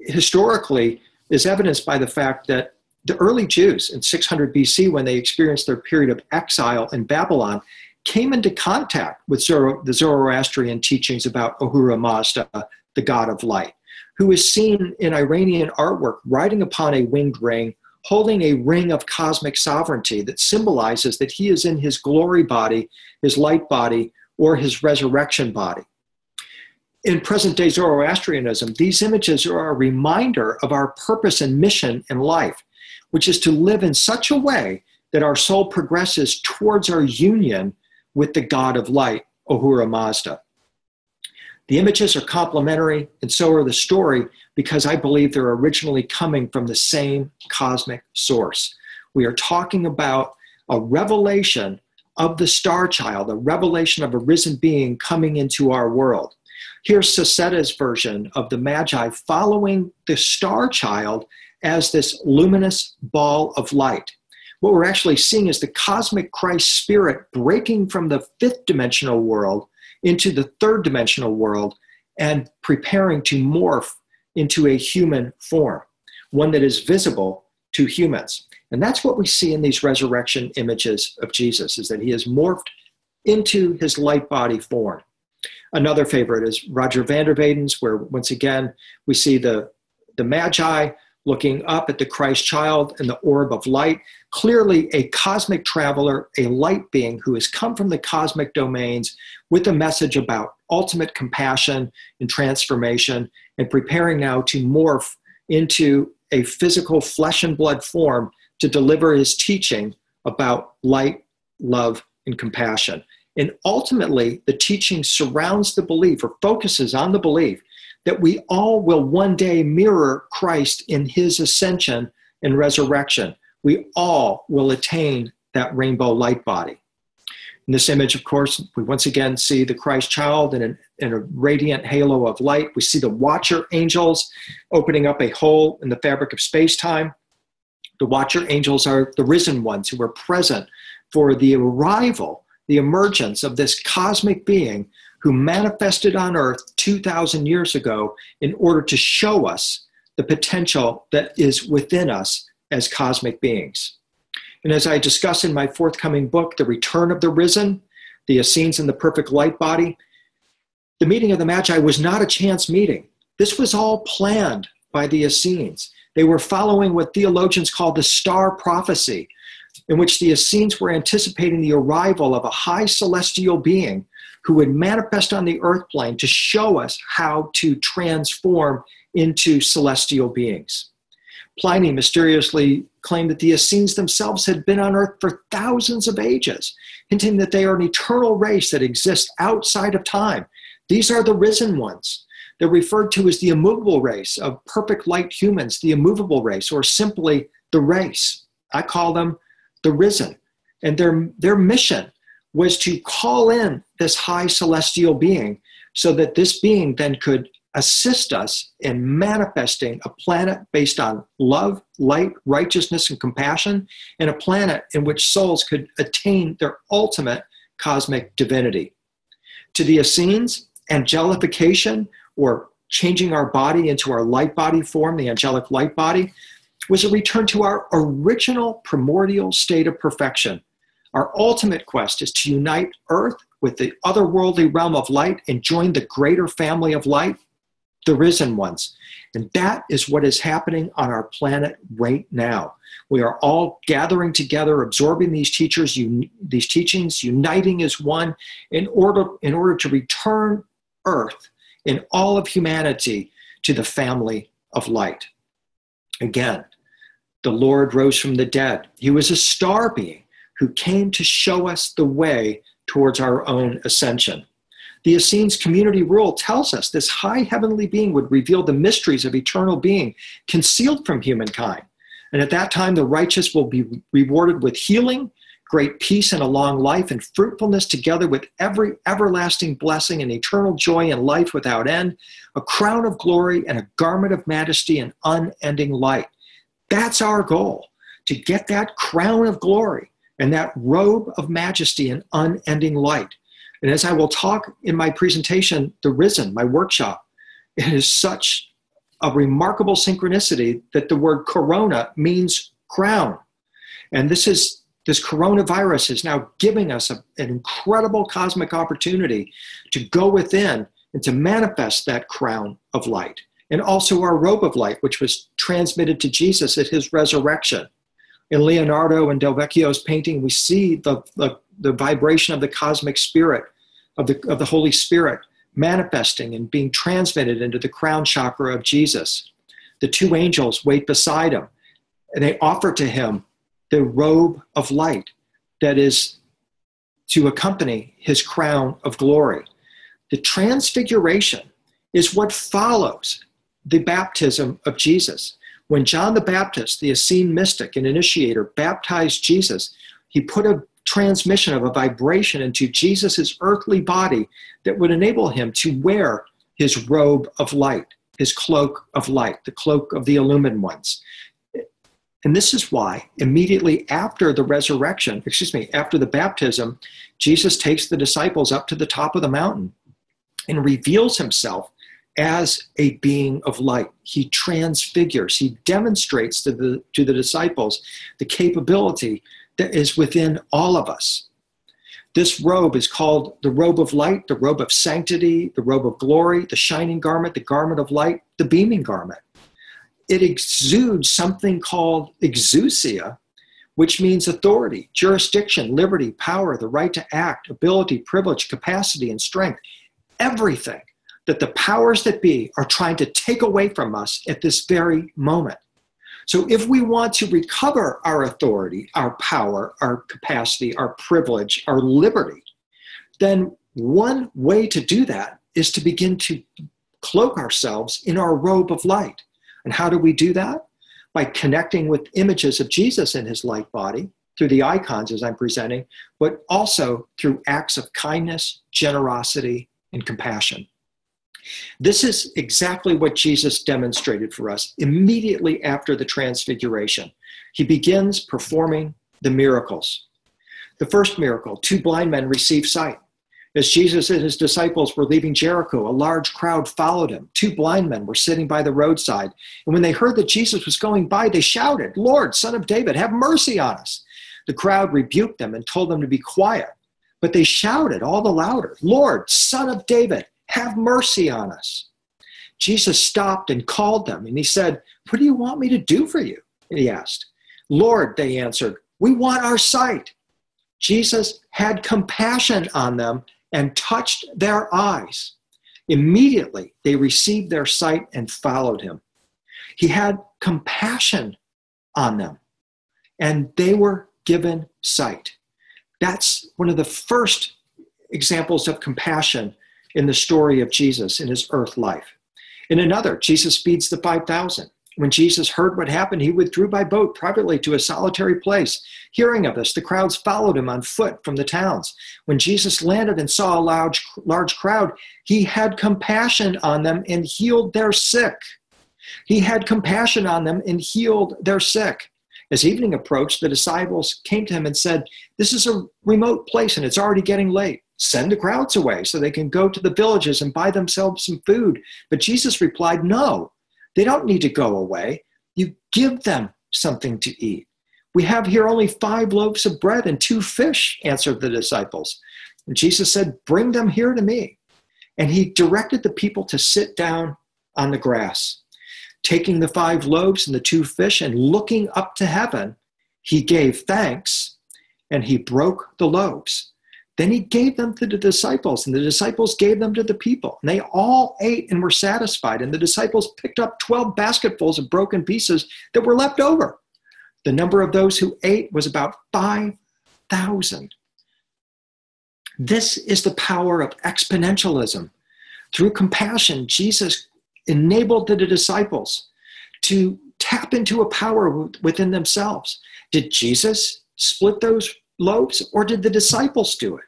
historically is evidenced by the fact that the early Jews in 600 BC, when they experienced their period of exile in Babylon, came into contact with Zoro, the Zoroastrian teachings about Ahura Mazda, the god of light, who is seen in Iranian artwork riding upon a winged ring, holding a ring of cosmic sovereignty that symbolizes that he is in his glory body, his light body, or his resurrection body. In present day Zoroastrianism, these images are a reminder of our purpose and mission in life, which is to live in such a way that our soul progresses towards our union with the God of light, Ahura Mazda. The images are complementary, and so are the story, because I believe they're originally coming from the same cosmic source. We are talking about a revelation of the star child, a revelation of a risen being coming into our world. Here's Sassetta's version of the Magi following the star child as this luminous ball of light. What we're actually seeing is the cosmic Christ spirit breaking from the fifth dimensional world into the third dimensional world and preparing to morph into a human form, one that is visible to humans. And that's what we see in these resurrection images of Jesus, is that he has morphed into his light body form. Another favorite is Roger van der where once again we see the, the Magi looking up at the Christ child and the orb of light. Clearly, a cosmic traveler, a light being who has come from the cosmic domains with a message about ultimate compassion and transformation, and preparing now to morph into a physical flesh and blood form to deliver his teaching about light, love, and compassion. And ultimately, the teaching surrounds the belief or focuses on the belief that we all will one day mirror Christ in his ascension and resurrection. We all will attain that rainbow light body. In this image, of course, we once again see the Christ child in, an, in a radiant halo of light. We see the watcher angels opening up a hole in the fabric of space time. The watcher angels are the risen ones who are present for the arrival, the emergence of this cosmic being who manifested on earth 2,000 years ago in order to show us the potential that is within us as cosmic beings. And as I discuss in my forthcoming book, The Return of the Risen, the Essenes and the perfect light body. The meeting of the Magi was not a chance meeting. This was all planned by the Essenes. They were following what theologians call the star prophecy, in which the Essenes were anticipating the arrival of a high celestial being who would manifest on the earth plane to show us how to transform into celestial beings. Pliny mysteriously claimed that the Essenes themselves had been on earth for thousands of ages, hinting that they are an eternal race that exists outside of time. These are the risen ones. They're referred to as the immovable race of perfect light humans, the immovable race, or simply the race. I call them the risen. And their, their mission was to call in this high celestial being so that this being then could assist us in manifesting a planet based on love, light, righteousness, and compassion, and a planet in which souls could attain their ultimate cosmic divinity. To the Essenes, angelification or changing our body into our light body form, the angelic light body, was a return to our original primordial state of perfection. Our ultimate quest is to unite Earth with the otherworldly realm of light and join the greater family of light, the risen ones. And that is what is happening on our planet right now. We are all gathering together, absorbing these teachers, un- these teachings, uniting as one in order, in order to return Earth and all of humanity to the family of light. Again, the Lord rose from the dead. He was a star being who came to show us the way towards our own ascension. The Essenes community rule tells us this high heavenly being would reveal the mysteries of eternal being concealed from humankind. And at that time, the righteous will be rewarded with healing, great peace and a long life and fruitfulness together with every everlasting blessing and eternal joy and life without end, a crown of glory and a garment of majesty and unending light. That's our goal to get that crown of glory and that robe of majesty and unending light. And as I will talk in my presentation, The Risen, my workshop, it is such a remarkable synchronicity that the word corona means crown. And this is this coronavirus is now giving us a, an incredible cosmic opportunity to go within and to manifest that crown of light. And also our robe of light, which was transmitted to Jesus at his resurrection. In Leonardo and Verrocchio's painting, we see the, the, the vibration of the cosmic spirit, of the, of the Holy Spirit, manifesting and being transmitted into the crown chakra of Jesus. The two angels wait beside him, and they offer to him the robe of light that is to accompany his crown of glory. The transfiguration is what follows the baptism of Jesus. When John the Baptist, the Essene mystic and initiator, baptized Jesus, he put a transmission of a vibration into Jesus' earthly body that would enable him to wear his robe of light, his cloak of light, the cloak of the illumined ones. And this is why immediately after the resurrection, excuse me, after the baptism, Jesus takes the disciples up to the top of the mountain and reveals himself as a being of light. He transfigures, he demonstrates to the, to the disciples the capability that is within all of us. This robe is called the robe of light, the robe of sanctity, the robe of glory, the shining garment, the garment of light, the beaming garment it exudes something called exousia, which means authority, jurisdiction, liberty, power, the right to act, ability, privilege, capacity, and strength. Everything that the powers that be are trying to take away from us at this very moment. So, if we want to recover our authority, our power, our capacity, our privilege, our liberty, then one way to do that is to begin to cloak ourselves in our robe of light. And how do we do that? By connecting with images of Jesus in his light body through the icons as I'm presenting, but also through acts of kindness, generosity, and compassion. This is exactly what Jesus demonstrated for us immediately after the transfiguration. He begins performing the miracles. The first miracle two blind men receive sight. As Jesus and his disciples were leaving Jericho, a large crowd followed him. Two blind men were sitting by the roadside. And when they heard that Jesus was going by, they shouted, Lord, son of David, have mercy on us. The crowd rebuked them and told them to be quiet. But they shouted all the louder, Lord, Son of David, have mercy on us. Jesus stopped and called them, and he said, What do you want me to do for you? He asked. Lord, they answered, We want our sight. Jesus had compassion on them and touched their eyes. Immediately, they received their sight and followed him. He had compassion on them, and they were given sight. That's one of the first examples of compassion in the story of Jesus in his earth life. In another, Jesus feeds the 5,000. When Jesus heard what happened, he withdrew by boat privately to a solitary place. Hearing of this, the crowds followed him on foot from the towns. When Jesus landed and saw a large, large crowd, he had compassion on them and healed their sick. He had compassion on them and healed their sick. As evening approached, the disciples came to him and said, This is a remote place and it's already getting late. Send the crowds away so they can go to the villages and buy themselves some food. But Jesus replied, No, they don't need to go away. You give them something to eat. We have here only five loaves of bread and two fish, answered the disciples. And Jesus said, Bring them here to me. And he directed the people to sit down on the grass. Taking the five loaves and the two fish and looking up to heaven, he gave thanks and he broke the loaves. Then he gave them to the disciples, and the disciples gave them to the people. And they all ate and were satisfied. And the disciples picked up 12 basketfuls of broken pieces that were left over. The number of those who ate was about 5,000. This is the power of exponentialism. Through compassion, Jesus enabled the disciples to tap into a power within themselves. Did Jesus split those loaves or did the disciples do it?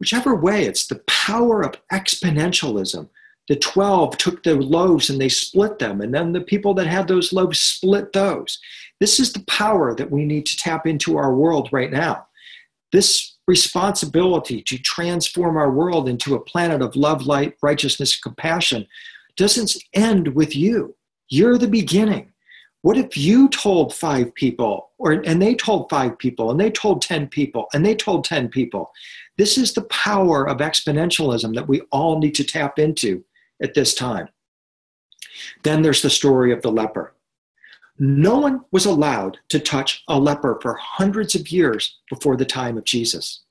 Whichever way, it's the power of exponentialism. The 12 took the loaves and they split them, and then the people that had those loaves split those. This is the power that we need to tap into our world right now. This responsibility to transform our world into a planet of love, light, righteousness, compassion doesn't end with you. You're the beginning. What if you told five people, or and they told five people, and they told 10 people, and they told 10 people? This is the power of exponentialism that we all need to tap into at this time. Then there's the story of the leper. No one was allowed to touch a leper for hundreds of years before the time of Jesus.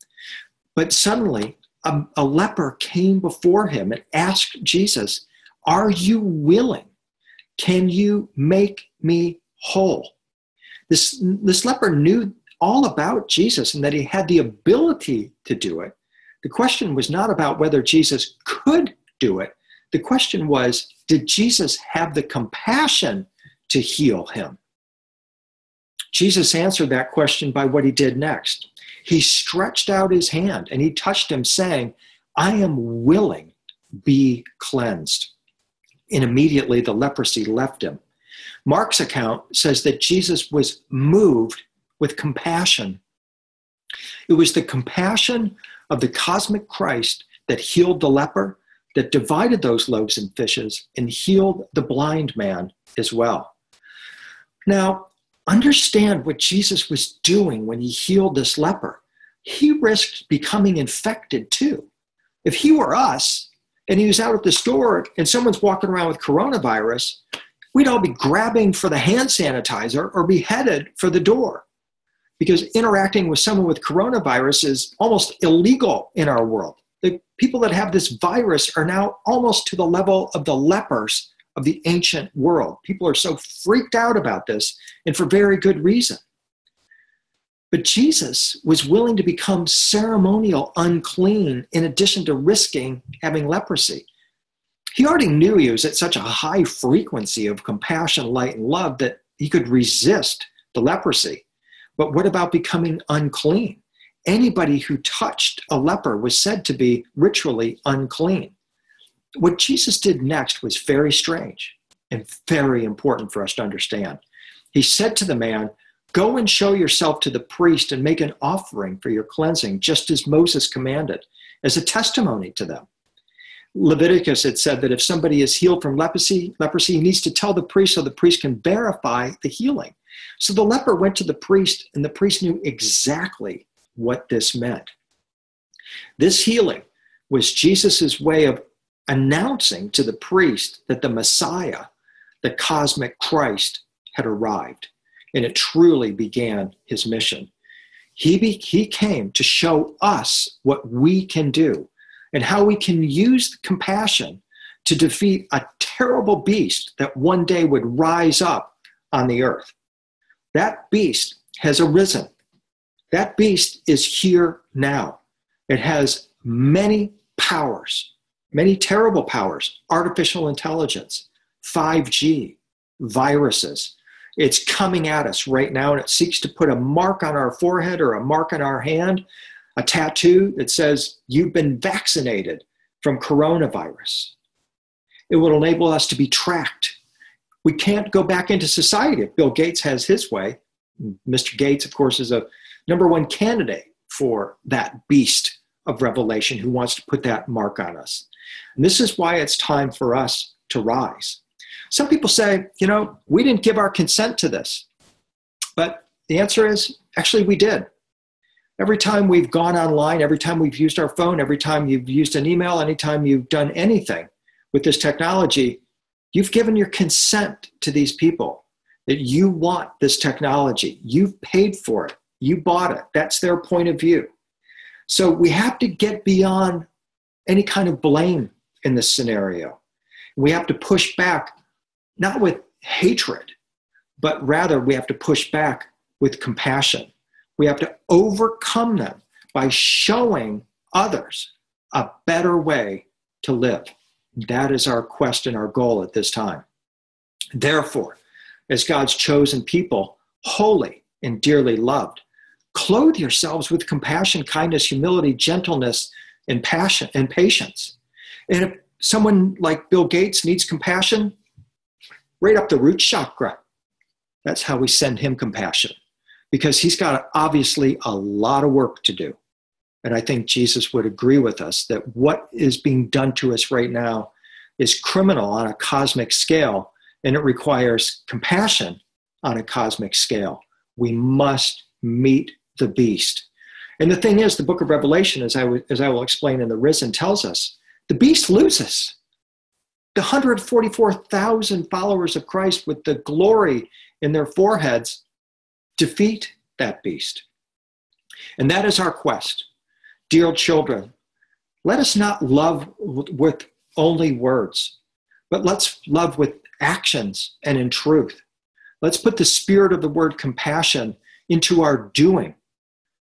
But suddenly, a, a leper came before him and asked Jesus, Are you willing? Can you make me whole? This, this leper knew all about Jesus and that he had the ability to do it. The question was not about whether Jesus could do it. The question was, did Jesus have the compassion to heal him? Jesus answered that question by what he did next. He stretched out his hand and he touched him, saying, I am willing, be cleansed and immediately the leprosy left him. Mark's account says that Jesus was moved with compassion. It was the compassion of the cosmic Christ that healed the leper, that divided those loaves and fishes, and healed the blind man as well. Now, understand what Jesus was doing when he healed this leper. He risked becoming infected too. If he were us, and he was out at the store and someone's walking around with coronavirus, we'd all be grabbing for the hand sanitizer or be headed for the door because interacting with someone with coronavirus is almost illegal in our world. The people that have this virus are now almost to the level of the lepers of the ancient world. People are so freaked out about this, and for very good reason. But Jesus was willing to become ceremonial unclean in addition to risking having leprosy. He already knew he was at such a high frequency of compassion, light, and love that he could resist the leprosy. But what about becoming unclean? Anybody who touched a leper was said to be ritually unclean. What Jesus did next was very strange and very important for us to understand. He said to the man, Go and show yourself to the priest and make an offering for your cleansing, just as Moses commanded, as a testimony to them. Leviticus had said that if somebody is healed from leprosy, leprosy, he needs to tell the priest so the priest can verify the healing. So the leper went to the priest, and the priest knew exactly what this meant. This healing was Jesus' way of announcing to the priest that the Messiah, the cosmic Christ, had arrived. And it truly began his mission. He, be, he came to show us what we can do and how we can use the compassion to defeat a terrible beast that one day would rise up on the earth. That beast has arisen. That beast is here now. It has many powers, many terrible powers artificial intelligence, 5G, viruses. It's coming at us right now and it seeks to put a mark on our forehead or a mark on our hand, a tattoo that says, You've been vaccinated from coronavirus. It will enable us to be tracked. We can't go back into society if Bill Gates has his way. Mr. Gates, of course, is a number one candidate for that beast of revelation who wants to put that mark on us. And this is why it's time for us to rise. Some people say, you know, we didn't give our consent to this. But the answer is actually, we did. Every time we've gone online, every time we've used our phone, every time you've used an email, anytime you've done anything with this technology, you've given your consent to these people that you want this technology. You've paid for it. You bought it. That's their point of view. So we have to get beyond any kind of blame in this scenario. We have to push back, not with hatred, but rather we have to push back with compassion. We have to overcome them by showing others a better way to live. That is our quest and our goal at this time. Therefore, as God's chosen people, holy and dearly loved, clothe yourselves with compassion, kindness, humility, gentleness, and passion and patience. And if someone like Bill Gates needs compassion, right up the root chakra. That's how we send him compassion because he's got obviously a lot of work to do. And I think Jesus would agree with us that what is being done to us right now is criminal on a cosmic scale, and it requires compassion on a cosmic scale. We must meet the beast. And the thing is, the book of Revelation, as I, w- as I will explain in the Risen, tells us the beast loses. The 144,000 followers of Christ with the glory in their foreheads defeat that beast. And that is our quest. Dear children, let us not love with only words, but let's love with actions and in truth. Let's put the spirit of the word compassion into our doing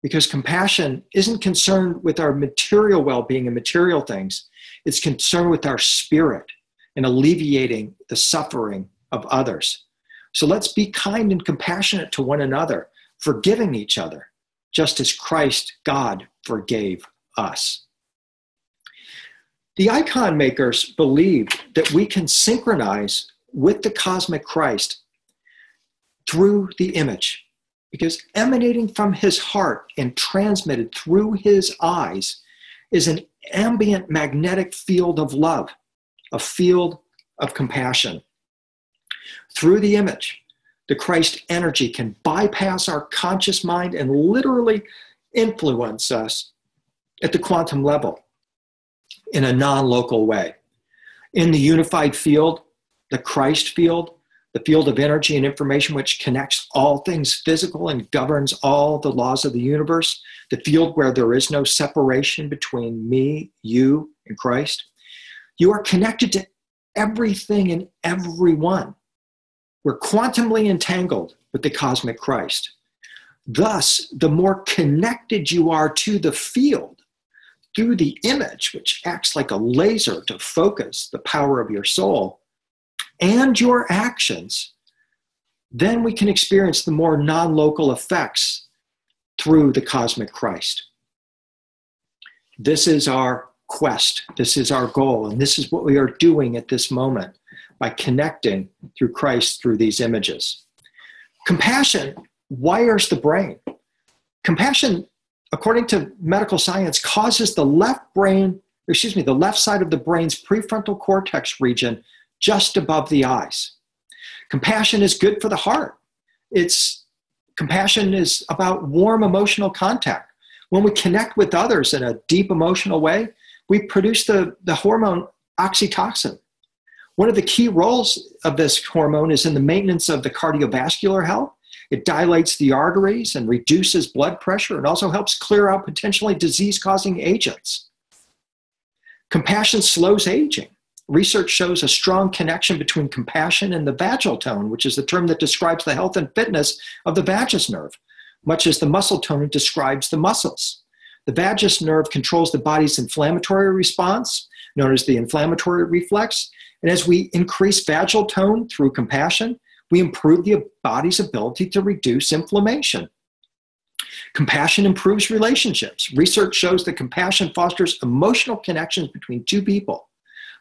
because compassion isn't concerned with our material well being and material things, it's concerned with our spirit and alleviating the suffering of others. So let's be kind and compassionate to one another, forgiving each other, just as Christ, God, forgave us. The icon makers believed that we can synchronize with the cosmic Christ through the image because emanating from his heart and transmitted through his eyes is an ambient magnetic field of love, a field of compassion. Through the image, the Christ energy can bypass our conscious mind and literally influence us at the quantum level in a non local way. In the unified field, the Christ field, the field of energy and information which connects all things physical and governs all the laws of the universe, the field where there is no separation between me, you, and Christ. You are connected to everything and everyone. We're quantumly entangled with the cosmic Christ. Thus, the more connected you are to the field through the image, which acts like a laser to focus the power of your soul, and your actions, then we can experience the more non local effects through the cosmic Christ. This is our quest, this is our goal, and this is what we are doing at this moment by connecting through Christ through these images. Compassion wires the brain. Compassion, according to medical science, causes the left brain, excuse me, the left side of the brain's prefrontal cortex region just above the eyes. Compassion is good for the heart. It's compassion is about warm emotional contact When we connect with others in a deep emotional way, we produce the, the hormone oxytocin. One of the key roles of this hormone is in the maintenance of the cardiovascular health. It dilates the arteries and reduces blood pressure and also helps clear out potentially disease causing agents. Compassion slows aging. Research shows a strong connection between compassion and the vagal tone, which is the term that describes the health and fitness of the vagus nerve, much as the muscle tone describes the muscles. The vagus nerve controls the body's inflammatory response, known as the inflammatory reflex. And as we increase vagal tone through compassion, we improve the body's ability to reduce inflammation. Compassion improves relationships. Research shows that compassion fosters emotional connections between two people.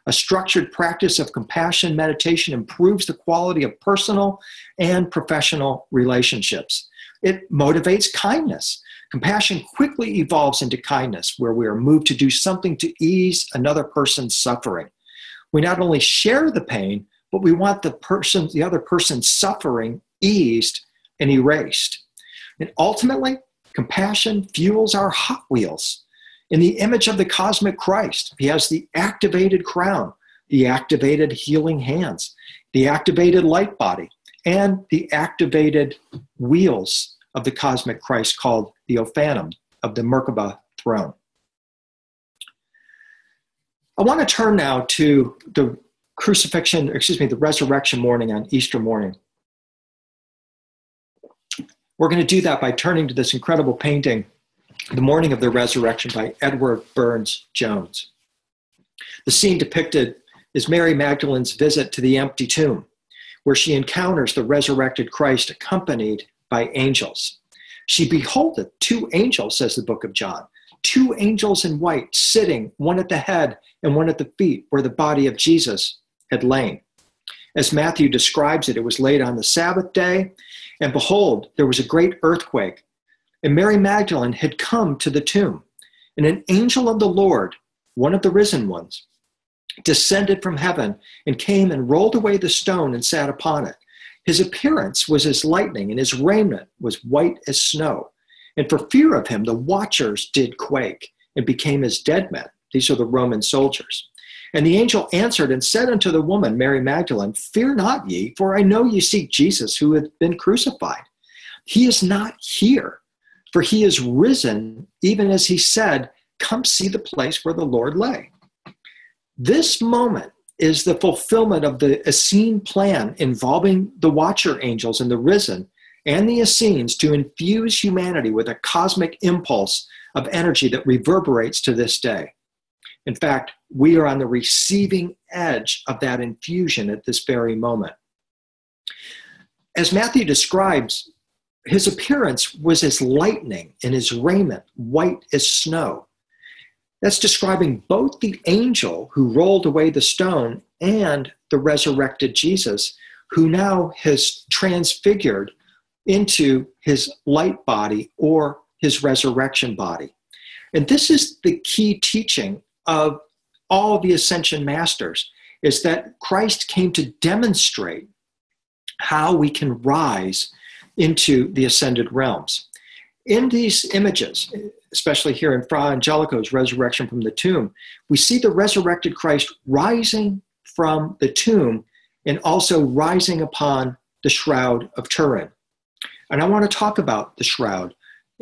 A structured practice of compassion meditation improves the quality of personal and professional relationships. It motivates kindness. Compassion quickly evolves into kindness, where we are moved to do something to ease another person's suffering. We not only share the pain, but we want the person, the other person's suffering eased and erased. And ultimately, compassion fuels our Hot Wheels. In the image of the cosmic Christ, he has the activated crown, the activated healing hands, the activated light body, and the activated wheels of the cosmic Christ called of the Merkaba throne. I want to turn now to the crucifixion, excuse me, the resurrection morning on Easter morning. We're going to do that by turning to this incredible painting, The Morning of the Resurrection by Edward Burne-Jones. The scene depicted is Mary Magdalene's visit to the empty tomb, where she encounters the resurrected Christ accompanied by angels. She beholdeth two angels, says the book of John, two angels in white, sitting, one at the head and one at the feet, where the body of Jesus had lain. As Matthew describes it, it was laid on the Sabbath day, and behold, there was a great earthquake. And Mary Magdalene had come to the tomb, and an angel of the Lord, one of the risen ones, descended from heaven and came and rolled away the stone and sat upon it. His appearance was as lightning, and his raiment was white as snow. And for fear of him, the watchers did quake and became as dead men. These are the Roman soldiers. And the angel answered and said unto the woman, Mary Magdalene, Fear not ye, for I know ye seek Jesus who hath been crucified. He is not here, for he is risen, even as he said, Come see the place where the Lord lay. This moment is the fulfillment of the Essene plan involving the watcher angels and the risen and the Essenes to infuse humanity with a cosmic impulse of energy that reverberates to this day. In fact, we are on the receiving edge of that infusion at this very moment. As Matthew describes, his appearance was as lightning and his raiment white as snow. That's describing both the angel who rolled away the stone and the resurrected Jesus, who now has transfigured into his light body or his resurrection body. And this is the key teaching of all the ascension masters is that Christ came to demonstrate how we can rise into the ascended realms. In these images, especially here in Fra Angelico's resurrection from the tomb, we see the resurrected Christ rising from the tomb and also rising upon the shroud of Turin. And I want to talk about the shroud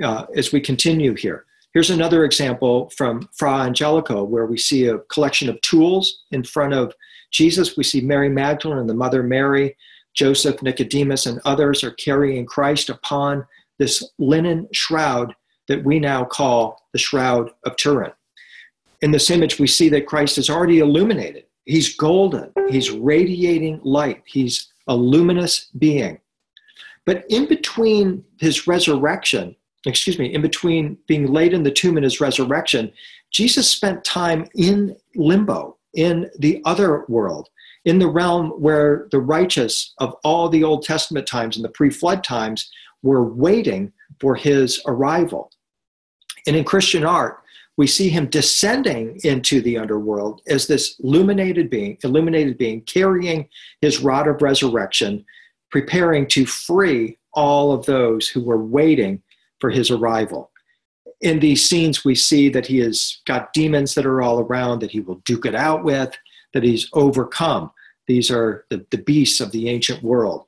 uh, as we continue here. Here's another example from Fra Angelico, where we see a collection of tools in front of Jesus. We see Mary Magdalene and the Mother Mary, Joseph, Nicodemus, and others are carrying Christ upon this linen shroud that we now call the Shroud of Turin. In this image, we see that Christ is already illuminated. He's golden, he's radiating light, he's a luminous being. But in between his resurrection excuse me, in between being laid in the tomb and his resurrection, Jesus spent time in limbo, in the other world, in the realm where the righteous of all the Old Testament times and the pre flood times were waiting for his arrival. And in Christian art, we see him descending into the underworld as this illuminated being, illuminated being carrying his rod of resurrection, preparing to free all of those who were waiting for his arrival. in these scenes, we see that he has got demons that are all around that he will duke it out with, that he's overcome. These are the, the beasts of the ancient world.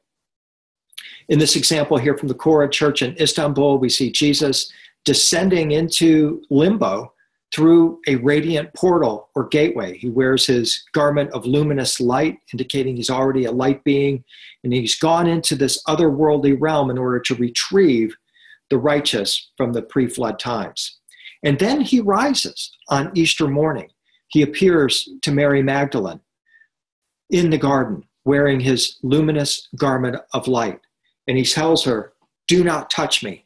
In this example here from the Chora Church in Istanbul, we see Jesus descending into limbo through a radiant portal or gateway. He wears his garment of luminous light, indicating he's already a light being, and he's gone into this otherworldly realm in order to retrieve the righteous from the pre flood times. And then he rises on Easter morning. He appears to Mary Magdalene in the garden wearing his luminous garment of light. And he tells her, Do not touch me.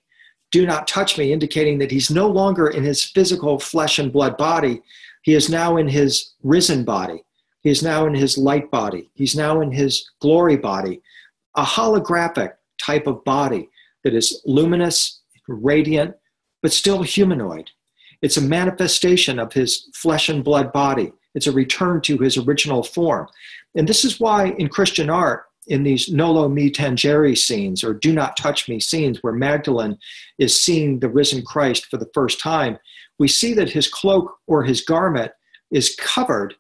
Do not touch me, indicating that he's no longer in his physical flesh and blood body. He is now in his risen body. He is now in his light body. He's now in his glory body, a holographic type of body that is luminous, radiant, but still humanoid. It's a manifestation of his flesh and blood body. It's a return to his original form. And this is why in Christian art, in these Noli me tangere scenes or do not touch me scenes where Magdalene is seeing the risen Christ for the first time, we see that his cloak or his garment is covered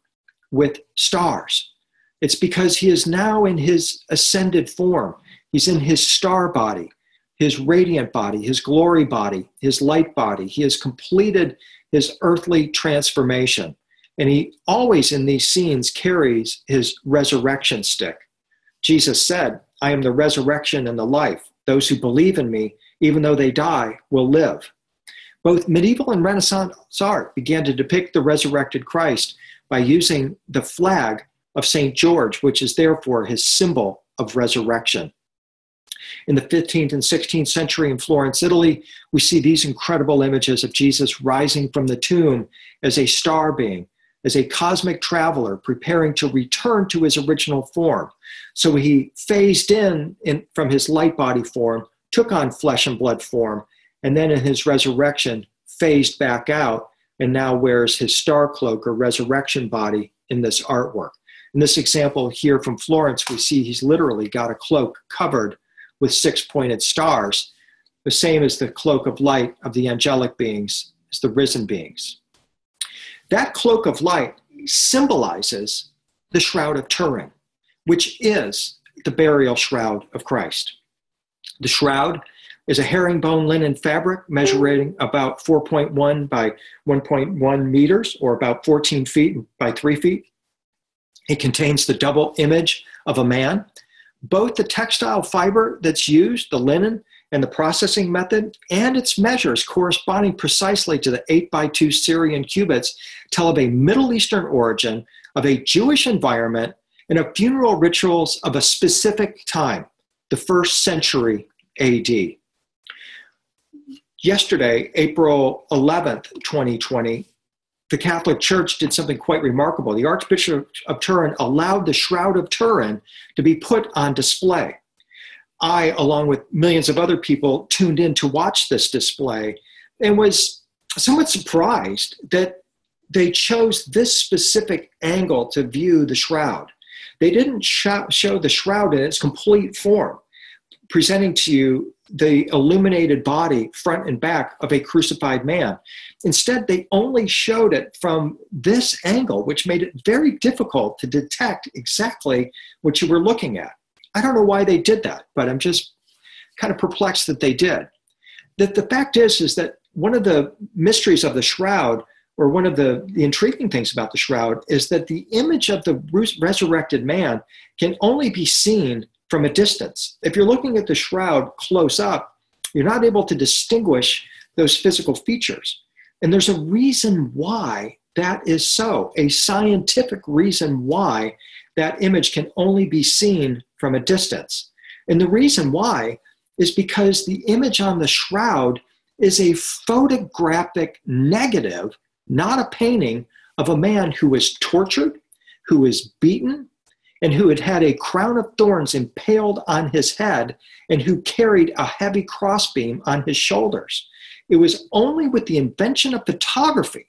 with stars. It's because he is now in his ascended form. He's in his star body his radiant body, his glory body, his light body. He has completed his earthly transformation. And he always in these scenes carries his resurrection stick. Jesus said, I am the resurrection and the life. Those who believe in me, even though they die, will live. Both medieval and Renaissance art began to depict the resurrected Christ by using the flag of St. George, which is therefore his symbol of resurrection. In the 15th and 16th century in Florence, Italy, we see these incredible images of Jesus rising from the tomb as a star being, as a cosmic traveler preparing to return to his original form. So he phased in, in from his light body form, took on flesh and blood form, and then in his resurrection phased back out and now wears his star cloak or resurrection body in this artwork. In this example here from Florence, we see he's literally got a cloak covered with six pointed stars, the same as the cloak of light of the angelic beings, as the risen beings. That cloak of light symbolizes the Shroud of Turin, which is the burial shroud of Christ. The shroud is a herringbone linen fabric measuring about 4.1 by 1.1 meters, or about 14 feet by 3 feet. It contains the double image of a man both the textile fiber that's used, the linen, and the processing method, and its measures corresponding precisely to the 8 by 2 Syrian cubits tell of a Middle Eastern origin, of a Jewish environment, and of funeral rituals of a specific time, the first century AD. Yesterday, April 11th, 2020, the Catholic Church did something quite remarkable. The Archbishop of Turin allowed the Shroud of Turin to be put on display. I, along with millions of other people, tuned in to watch this display and was somewhat surprised that they chose this specific angle to view the shroud. They didn't show the shroud in its complete form, presenting to you the illuminated body, front and back, of a crucified man. Instead, they only showed it from this angle, which made it very difficult to detect exactly what you were looking at. I don't know why they did that, but I'm just kind of perplexed that they did. That the fact is, is that one of the mysteries of the shroud, or one of the, the intriguing things about the shroud, is that the image of the resurrected man can only be seen from a distance. If you're looking at the shroud close up, you're not able to distinguish those physical features. And there's a reason why that is so, a scientific reason why that image can only be seen from a distance. And the reason why is because the image on the shroud is a photographic negative, not a painting, of a man who was tortured, who was beaten, and who had had a crown of thorns impaled on his head, and who carried a heavy crossbeam on his shoulders. It was only with the invention of photography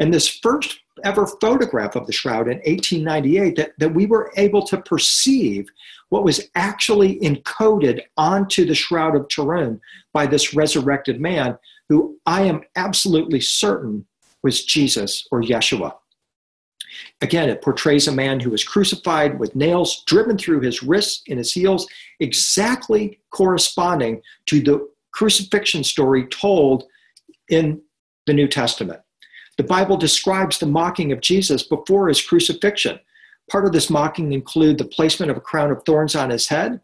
And this first ever photograph of the shroud in 1898, that, that we were able to perceive what was actually encoded onto the shroud of Turin by this resurrected man, who I am absolutely certain was Jesus or Yeshua. Again, it portrays a man who was crucified with nails driven through his wrists and his heels, exactly corresponding to the crucifixion story told in the New Testament. The Bible describes the mocking of Jesus before his crucifixion. Part of this mocking include the placement of a crown of thorns on his head.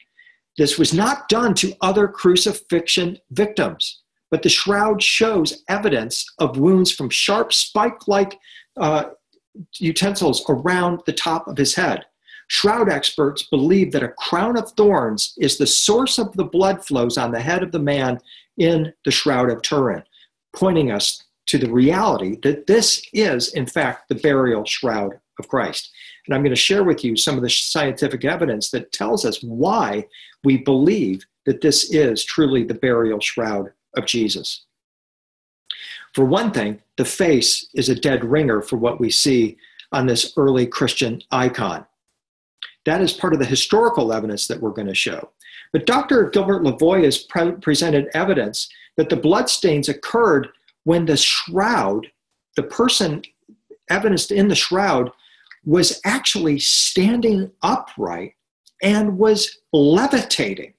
This was not done to other crucifixion victims, but the shroud shows evidence of wounds from sharp spike-like uh, utensils around the top of his head. Shroud experts believe that a crown of thorns is the source of the blood flows on the head of the man in the Shroud of Turin, pointing us to the reality that this is, in fact, the burial shroud of Christ. And I'm going to share with you some of the scientific evidence that tells us why we believe that this is truly the burial shroud of Jesus. For one thing, the face is a dead ringer for what we see on this early Christian icon. That is part of the historical evidence that we're going to show. But Dr. Gilbert Lavoie has pre- presented evidence that the bloodstains occurred when the shroud, the person evidenced in the shroud, was actually standing upright and was levitating.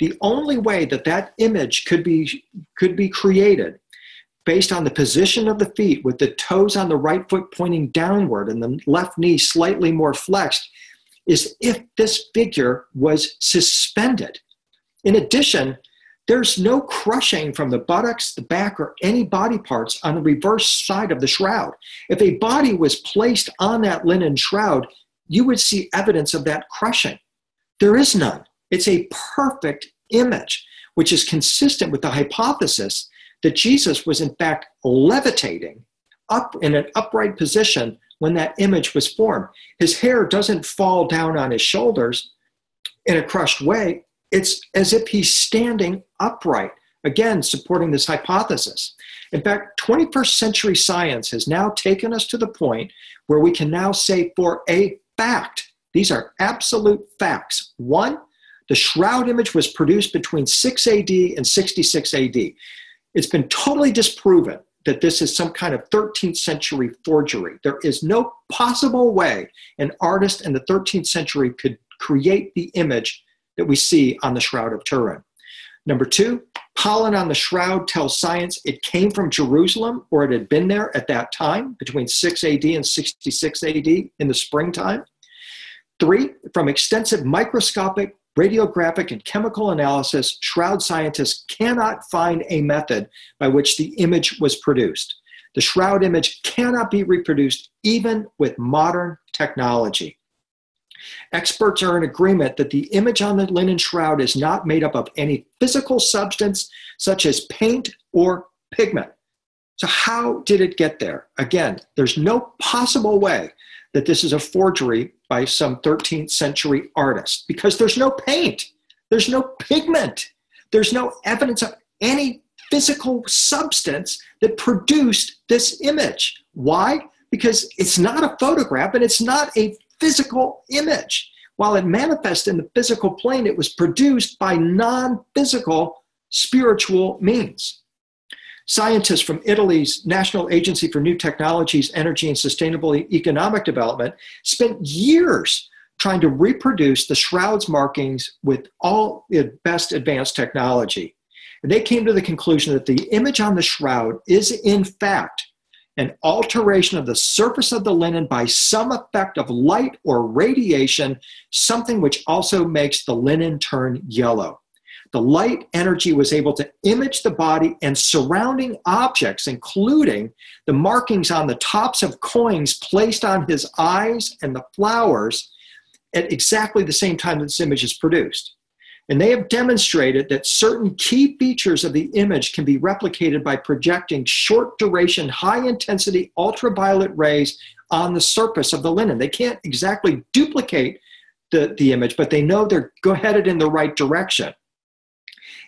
The only way that that image could be, could be created based on the position of the feet with the toes on the right foot pointing downward and the left knee slightly more flexed is if this figure was suspended. In addition, there's no crushing from the buttocks, the back, or any body parts on the reverse side of the shroud. If a body was placed on that linen shroud, you would see evidence of that crushing. There is none. It's a perfect image, which is consistent with the hypothesis that Jesus was in fact levitating up in an upright position when that image was formed. His hair doesn't fall down on his shoulders in a crushed way. It's as if he's standing upright, again, supporting this hypothesis. In fact, 21st century science has now taken us to the point where we can now say for a fact, these are absolute facts. One, the shroud image was produced between 6 AD and 66 AD. It's been totally disproven that this is some kind of 13th century forgery. There is no possible way an artist in the 13th century could create the image that we see on the Shroud of Turin. Number two, pollen on the shroud tells science it came from Jerusalem or it had been there at that time between 6 AD and 66 AD in the springtime. Three, from extensive microscopic radiographic and chemical analysis, shroud scientists cannot find a method by which the image was produced. The shroud image cannot be reproduced even with modern technology. Experts are in agreement that the image on the linen shroud is not made up of any physical substance such as paint or pigment. So, how did it get there? Again, there's no possible way that this is a forgery by some 13th century artist because there's no paint, there's no pigment, there's no evidence of any physical substance that produced this image. Why? Because it's not a photograph and it's not a physical image. While it manifests in the physical plane, it was produced by non physical spiritual means. Scientists from Italy's National Agency for New Technologies, Energy, and Sustainable Economic Development spent years trying to reproduce the shroud's markings with all the best advanced technology. And they came to the conclusion that the image on the shroud is, in fact, an alteration of the surface of the linen by some effect of light or radiation, something which also makes the linen turn yellow. The light energy was able to image the body and surrounding objects, including the markings on the tops of coins placed on his eyes and the flowers at exactly the same time that this image is produced. And they have demonstrated that certain key features of the image can be replicated by projecting short duration, high intensity ultraviolet rays on the surface of the linen. They can't exactly duplicate the, the image, but they know they're go headed in the right direction.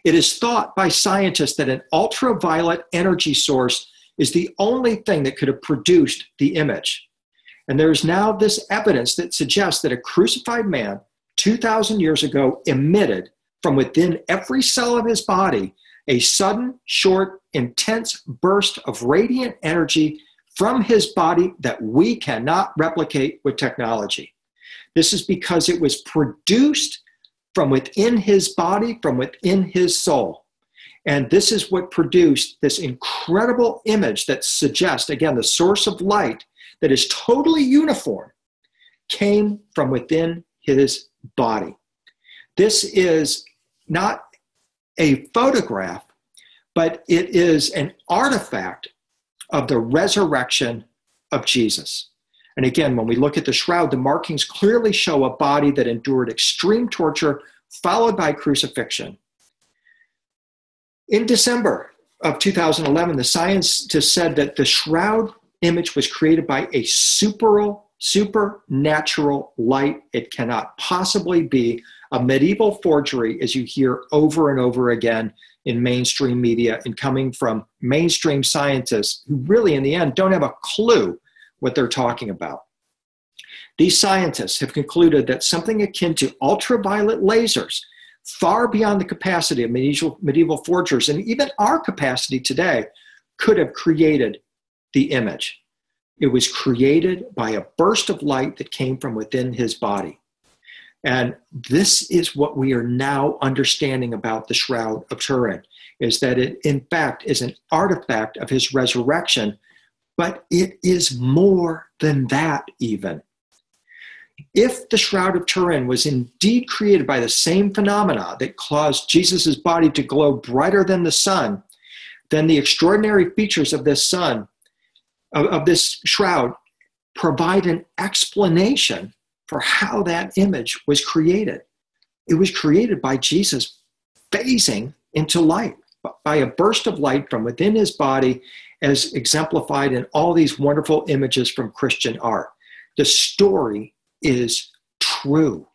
It is thought by scientists that an ultraviolet energy source is the only thing that could have produced the image. And there is now this evidence that suggests that a crucified man 2,000 years ago emitted from within every cell of his body a sudden, short, intense burst of radiant energy from his body that we cannot replicate with technology. This is because it was produced from within his body, from within his soul. And this is what produced this incredible image that suggests, again, the source of light that is totally uniform came from within his body. This is not a photograph, but it is an artifact of the resurrection of Jesus. And again, when we look at the shroud, the markings clearly show a body that endured extreme torture followed by crucifixion. In December of 2011, the scientists said that the shroud image was created by a super, supernatural light. It cannot possibly be a medieval forgery, as you hear over and over again in mainstream media and coming from mainstream scientists who really, in the end, don't have a clue what they're talking about. These scientists have concluded that something akin to ultraviolet lasers, far beyond the capacity of medieval, medieval forgers and even our capacity today, could have created the image. It was created by a burst of light that came from within his body. And this is what we are now understanding about the Shroud of Turin is that it, in fact, is an artifact of his resurrection, but it is more than that, even. If the Shroud of Turin was indeed created by the same phenomena that caused Jesus' body to glow brighter than the sun, then the extraordinary features of this sun, of, of this shroud, provide an explanation for how that image was created. It was created by Jesus phasing into light, by a burst of light from within his body, as exemplified in all these wonderful images from Christian art. The story is true.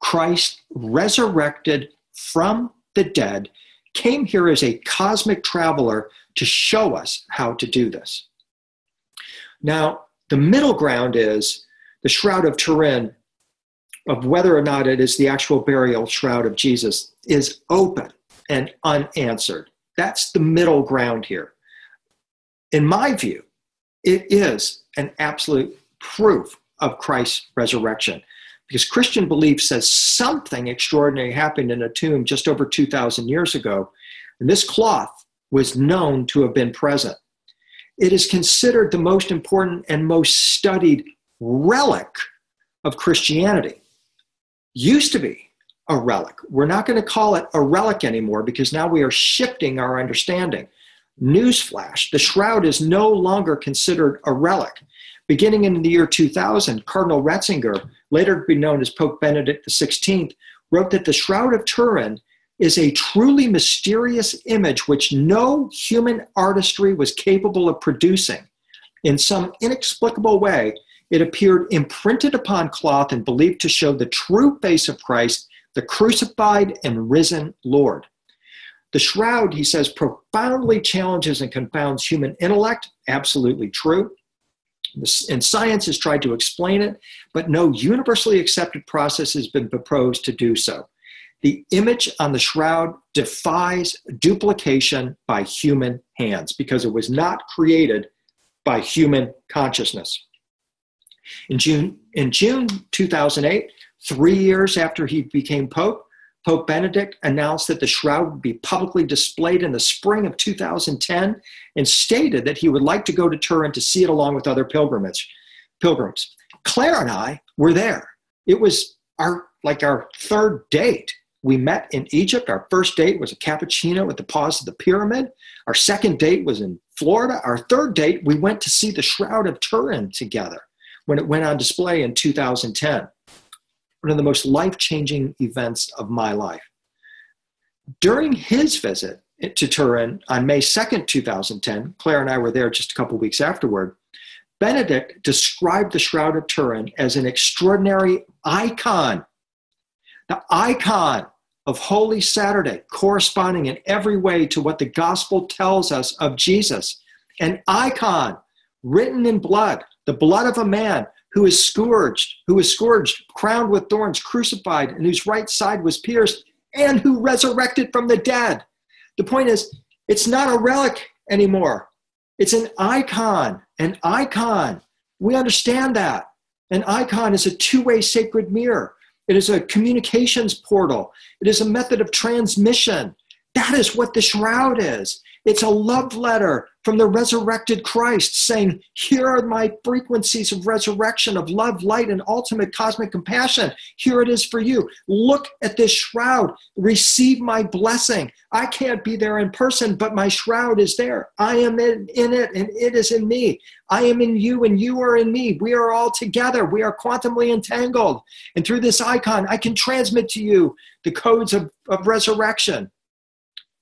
Christ resurrected from the dead, came here as a cosmic traveler to show us how to do this. Now, the middle ground is the Shroud of Turin, of whether or not it is the actual burial shroud of Jesus, is open and unanswered. That's the middle ground here. In my view, it is an absolute proof of Christ's resurrection because Christian belief says something extraordinary happened in a tomb just over 2,000 years ago, and this cloth was known to have been present. It is considered the most important and most studied relic of Christianity. Used to be a relic. We're not going to call it a relic anymore because now we are shifting our understanding. Newsflash the shroud is no longer considered a relic. Beginning in the year 2000, Cardinal Ratzinger, later to be known as Pope Benedict XVI, wrote that the Shroud of Turin is a truly mysterious image which no human artistry was capable of producing. In some inexplicable way, it appeared imprinted upon cloth and believed to show the true face of Christ, the crucified and risen Lord. The shroud, he says, profoundly challenges and confounds human intellect. Absolutely true. And science has tried to explain it, but no universally accepted process has been proposed to do so. The image on the shroud defies duplication by human hands because it was not created by human consciousness. In June, in June 2008, three years after he became Pope, Pope Benedict announced that the shroud would be publicly displayed in the spring of 2010 and stated that he would like to go to Turin to see it along with other pilgrims. Pilgrims. Claire and I were there. It was our like our third date. We met in Egypt. Our first date was a cappuccino at the paws of the pyramid. Our second date was in Florida. Our third date, we went to see the Shroud of Turin together when it went on display in 2010. One of the most life changing events of my life. During his visit to Turin on May 2nd, 2010, Claire and I were there just a couple weeks afterward. Benedict described the Shroud of Turin as an extraordinary icon, the icon of Holy Saturday, corresponding in every way to what the gospel tells us of Jesus an icon written in blood, the blood of a man who is scourged, who was scourged, crowned with thorns, crucified, and whose right side was pierced, and who resurrected from the dead. The point is, it's not a relic anymore. It's an icon, an icon. We understand that. An icon is a two way sacred mirror, it is a communications portal, it is a method of transmission. That is what the shroud is. It's a love letter from the resurrected Christ saying, Here are my frequencies of resurrection, of love, light, and ultimate cosmic compassion. Here it is for you. Look at this shroud. Receive my blessing. I can't be there in person, but my shroud is there. I am in, in it, and it is in me. I am in you, and you are in me. We are all together. We are quantumly entangled. And through this icon, I can transmit to you the codes of, of resurrection.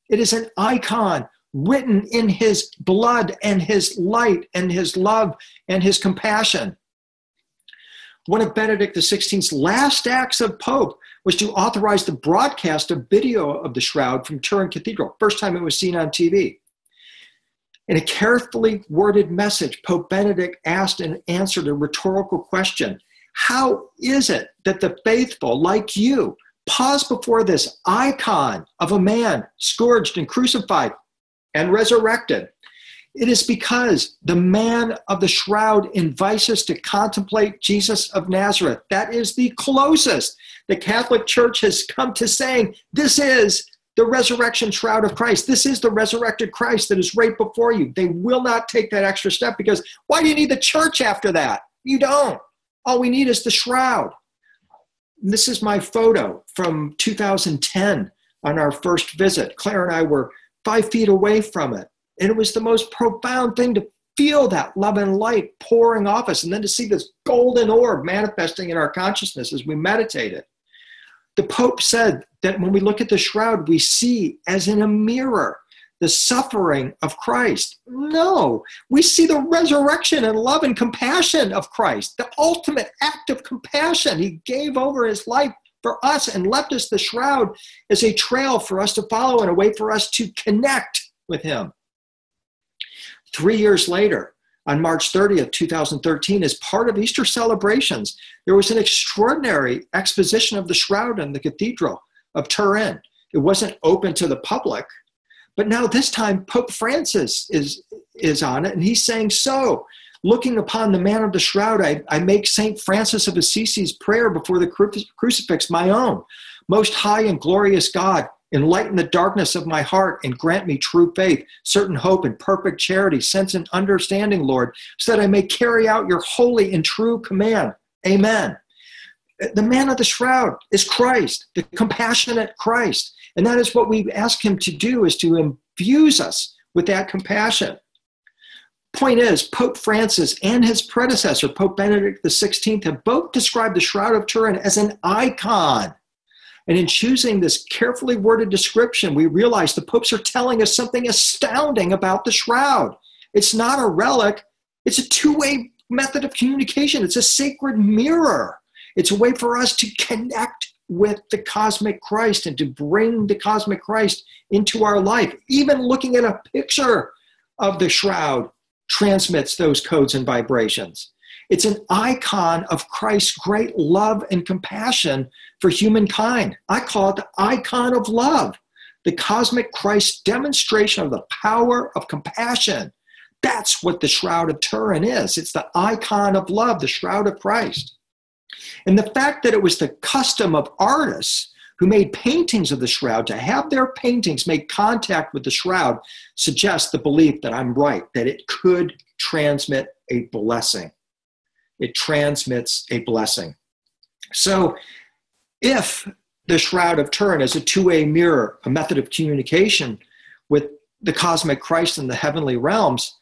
It is an icon written in his blood and his light and his love and his compassion. One of Benedict XVI's last acts of Pope was to authorize the broadcast of video of the shroud from Turin Cathedral, first time it was seen on TV. In a carefully worded message, Pope Benedict asked and answered a rhetorical question How is it that the faithful, like you, pause before this icon of a man scourged and crucified and resurrected. It is because the man of the shroud invites us to contemplate Jesus of Nazareth. That is the closest the Catholic Church has come to saying this is the resurrection shroud of Christ. This is the resurrected Christ that is right before you. They will not take that extra step because why do you need the church after that? You don't. All we need is the shroud. And This is my photo from 2010 on our first visit. Claire and I were five feet away from it. And it was the most profound thing to feel that love and light pouring off us and then to see this golden orb manifesting in our consciousness as we meditated. The Pope said that when we look at the shroud, we see as in a mirror the suffering of Christ. No, we see the resurrection and love and compassion of Christ, the ultimate act of compassion. He gave over his life for us and left us the shroud as a trail for us to follow and a way for us to connect with him. Three years later, on March 30th, 2013, as part of Easter celebrations, there was an extraordinary exposition of the shroud in the Cathedral of Turin. It wasn't open to the public, but now this time Pope Francis is, is on it, and he's saying, So, looking upon the man of the shroud, I, I make St. Francis of Assisi's prayer before the cru- crucifix my own. Most high and glorious God, enlighten the darkness of my heart and grant me true faith, certain hope, and perfect charity, sense and understanding, Lord, so that I may carry out your holy and true command. Amen. The man of the shroud is Christ, the compassionate Christ. And that is what we ask him to do is to infuse us with that compassion. Point is, Pope Francis and his predecessor, Pope Benedict XVI, have both described the Shroud of Turin as an icon. And in choosing this carefully worded description, we realize the popes are telling us something astounding about the shroud. It's not a relic, it's a two way method of communication, it's a sacred mirror. It's a way for us to connect with the cosmic Christ and to bring the cosmic Christ into our life. Even looking at a picture of the shroud transmits those codes and vibrations. It's an icon of Christ's great love and compassion for humankind. I call it the icon of love, the cosmic Christ demonstration of the power of compassion. That's what the Shroud of Turin is. It's the icon of love, the Shroud of Christ. And the fact that it was the custom of artists who made paintings of the shroud to have their paintings make contact with the shroud suggests the belief that I'm right, that it could transmit a blessing. It transmits a blessing. So, if the Shroud of Turin is a two way mirror, a method of communication with the cosmic Christ in the heavenly realms,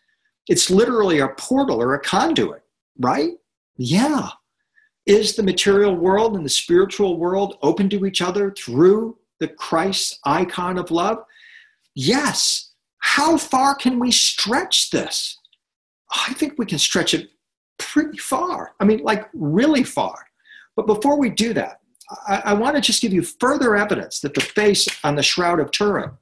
it's literally a portal or a conduit, right? Yeah. Is the material world and the spiritual world open to each other through the Christ icon of love? Yes. How far can we stretch this? I think we can stretch it pretty far. I mean, like really far. But before we do that, I, I want to just give you further evidence that the face on the Shroud of Turin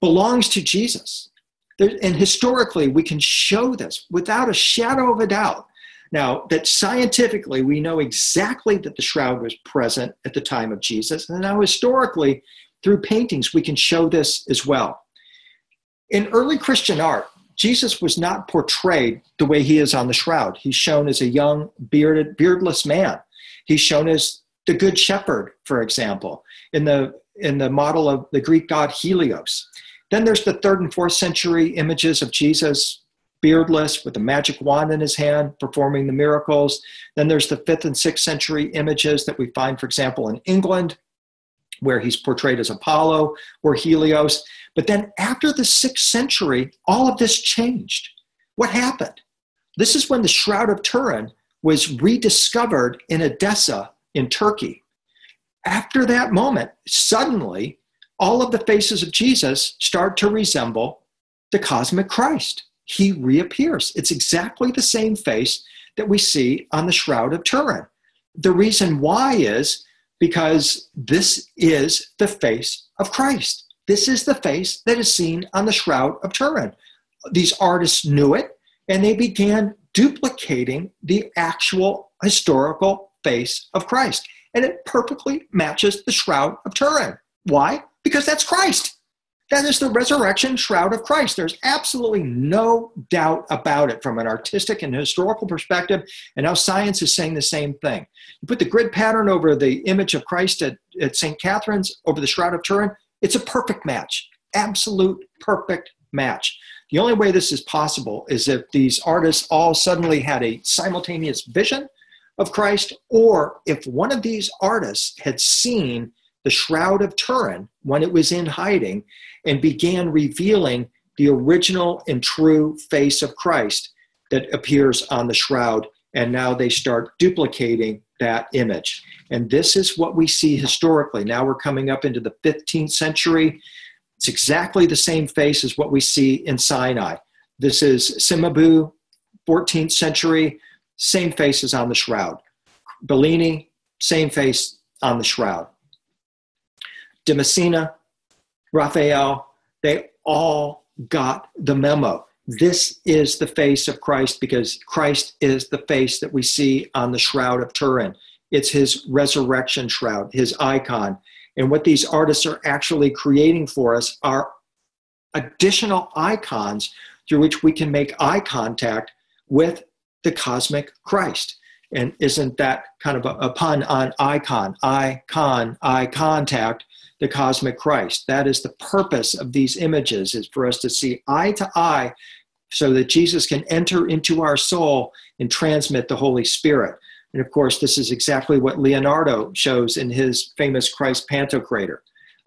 belongs to Jesus and historically, we can show this without a shadow of a doubt. Now, that scientifically, we know exactly that the shroud was present at the time of Jesus. And now, historically, through paintings, we can show this as well. In early Christian art, Jesus was not portrayed the way he is on the shroud. He's shown as a young, bearded, beardless man. He's shown as the good shepherd, for example, in the in the model of the Greek god Helios. Then there's the third and fourth century images of Jesus beardless with a magic wand in his hand performing the miracles. Then there's the fifth and sixth century images that we find, for example, in England, where he's portrayed as Apollo or Helios. But then after the sixth century, all of this changed. What happened? This is when the Shroud of Turin was rediscovered in Edessa in Turkey. After that moment, suddenly all of the faces of Jesus start to resemble the cosmic Christ. He reappears. It's exactly the same face that we see on the Shroud of Turin. The reason why is because this is the face of Christ. This is the face that is seen on the Shroud of Turin. These artists knew it and they began duplicating the actual historical face of Christ. And it perfectly matches the Shroud of Turin. Why? because that's Christ. That is the resurrection shroud of Christ. There's absolutely no doubt about it from an artistic and historical perspective. And now science is saying the same thing. You put the grid pattern over the image of Christ at, at St. Catherine's over the Shroud of Turin, it's a perfect match. Absolute perfect match. The only way this is possible is if these artists all suddenly had a simultaneous vision of Christ, or if one of these artists had seen the Shroud of Turin when it was in hiding and began revealing the original and true face of Christ that appears on the shroud. And now they start duplicating that image. And this is what we see historically. Now we're coming up into the 15th century. It's exactly the same face as what we see in Sinai. This is Cimabue, 14th century, same face as on the shroud. Bellini, same face on the shroud. De Messina, Raphael, they all got the memo. This is the face of Christ because Christ is the face that we see on the Shroud of Turin. It's his resurrection shroud, his icon. And what these artists are actually creating for us are additional icons through which we can make eye contact with the cosmic Christ. And isn't that kind of a, a pun on icon? Icon, eye contact the cosmic Christ. That is the purpose of these images is for us to see eye to eye so that Jesus can enter into our soul and transmit the Holy Spirit. And of course, this is exactly what Leonardo shows in his famous Christ Pantocrator,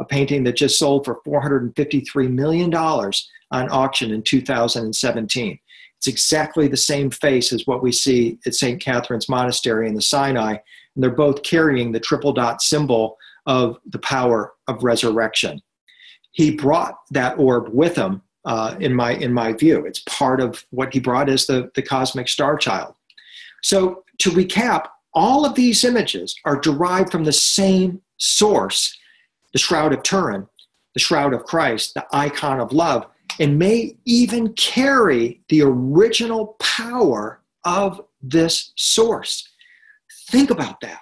a painting that just sold for $453 million on auction in 2017. It's exactly the same face as what we see at St. Catherine's Monastery in the Sinai, and they're both carrying the triple dot symbol of the power of resurrection. He brought that orb with him, uh, in my in my view. It's part of what he brought as the, the cosmic star child. So to recap, all of these images are derived from the same source, the Shroud of Turin, the Shroud of Christ, the icon of love, and may even carry the original power of this source. Think about that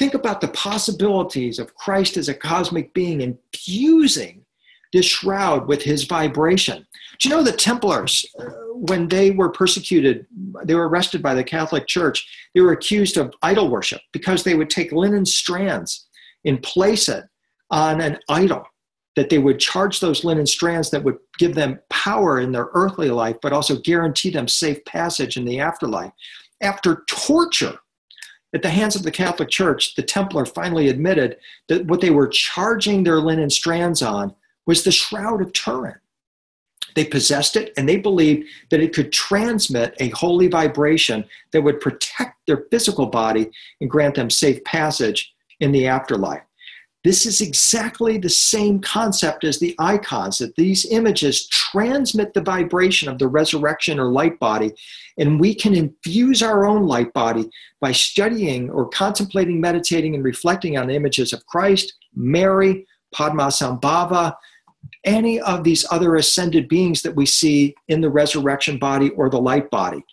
think about the possibilities of Christ as a cosmic being infusing this shroud with his vibration. Do you know the Templars, uh, when they were persecuted, they were arrested by the Catholic Church, they were accused of idol worship because they would take linen strands and place it on an idol. That they would charge those linen strands that would give them power in their earthly life, but also guarantee them safe passage in the afterlife. After torture, at the hands of the Catholic Church, the Templar finally admitted that what they were charging their linen strands on was the Shroud of Turin. They possessed it and they believed that it could transmit a holy vibration that would protect their physical body and grant them safe passage in the afterlife. This is exactly the same concept as the icons, that these images transmit the vibration of the resurrection or light body, and we can infuse our own light body by studying or contemplating, meditating, and reflecting on images of Christ, Mary, Padmasambhava, any of these other ascended beings that we see in the resurrection body or the light body.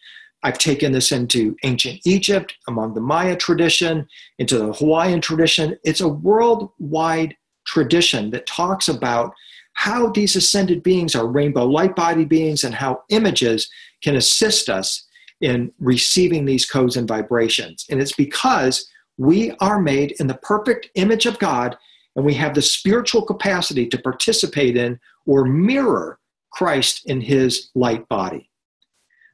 I've taken this into ancient Egypt, among the Maya tradition, into the Hawaiian tradition. It's a worldwide tradition that talks about how these ascended beings are rainbow light body beings and how images can assist us in receiving these codes and vibrations. And it's because we are made in the perfect image of God and we have the spiritual capacity to participate in or mirror Christ in his light body.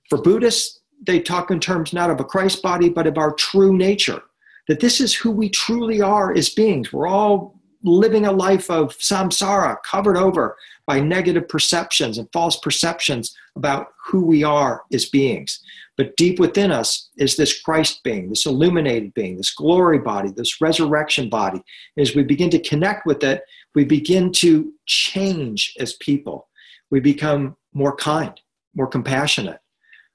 For Buddhists, they talk in terms not of a Christ body, but of our true nature. That this is who we truly are as beings. We're all living a life of samsara, covered over by negative perceptions and false perceptions about who we are as beings. But deep within us is this Christ being, this illuminated being, this glory body, this resurrection body. As we begin to connect with it, we begin to change as people. We become more kind, more compassionate,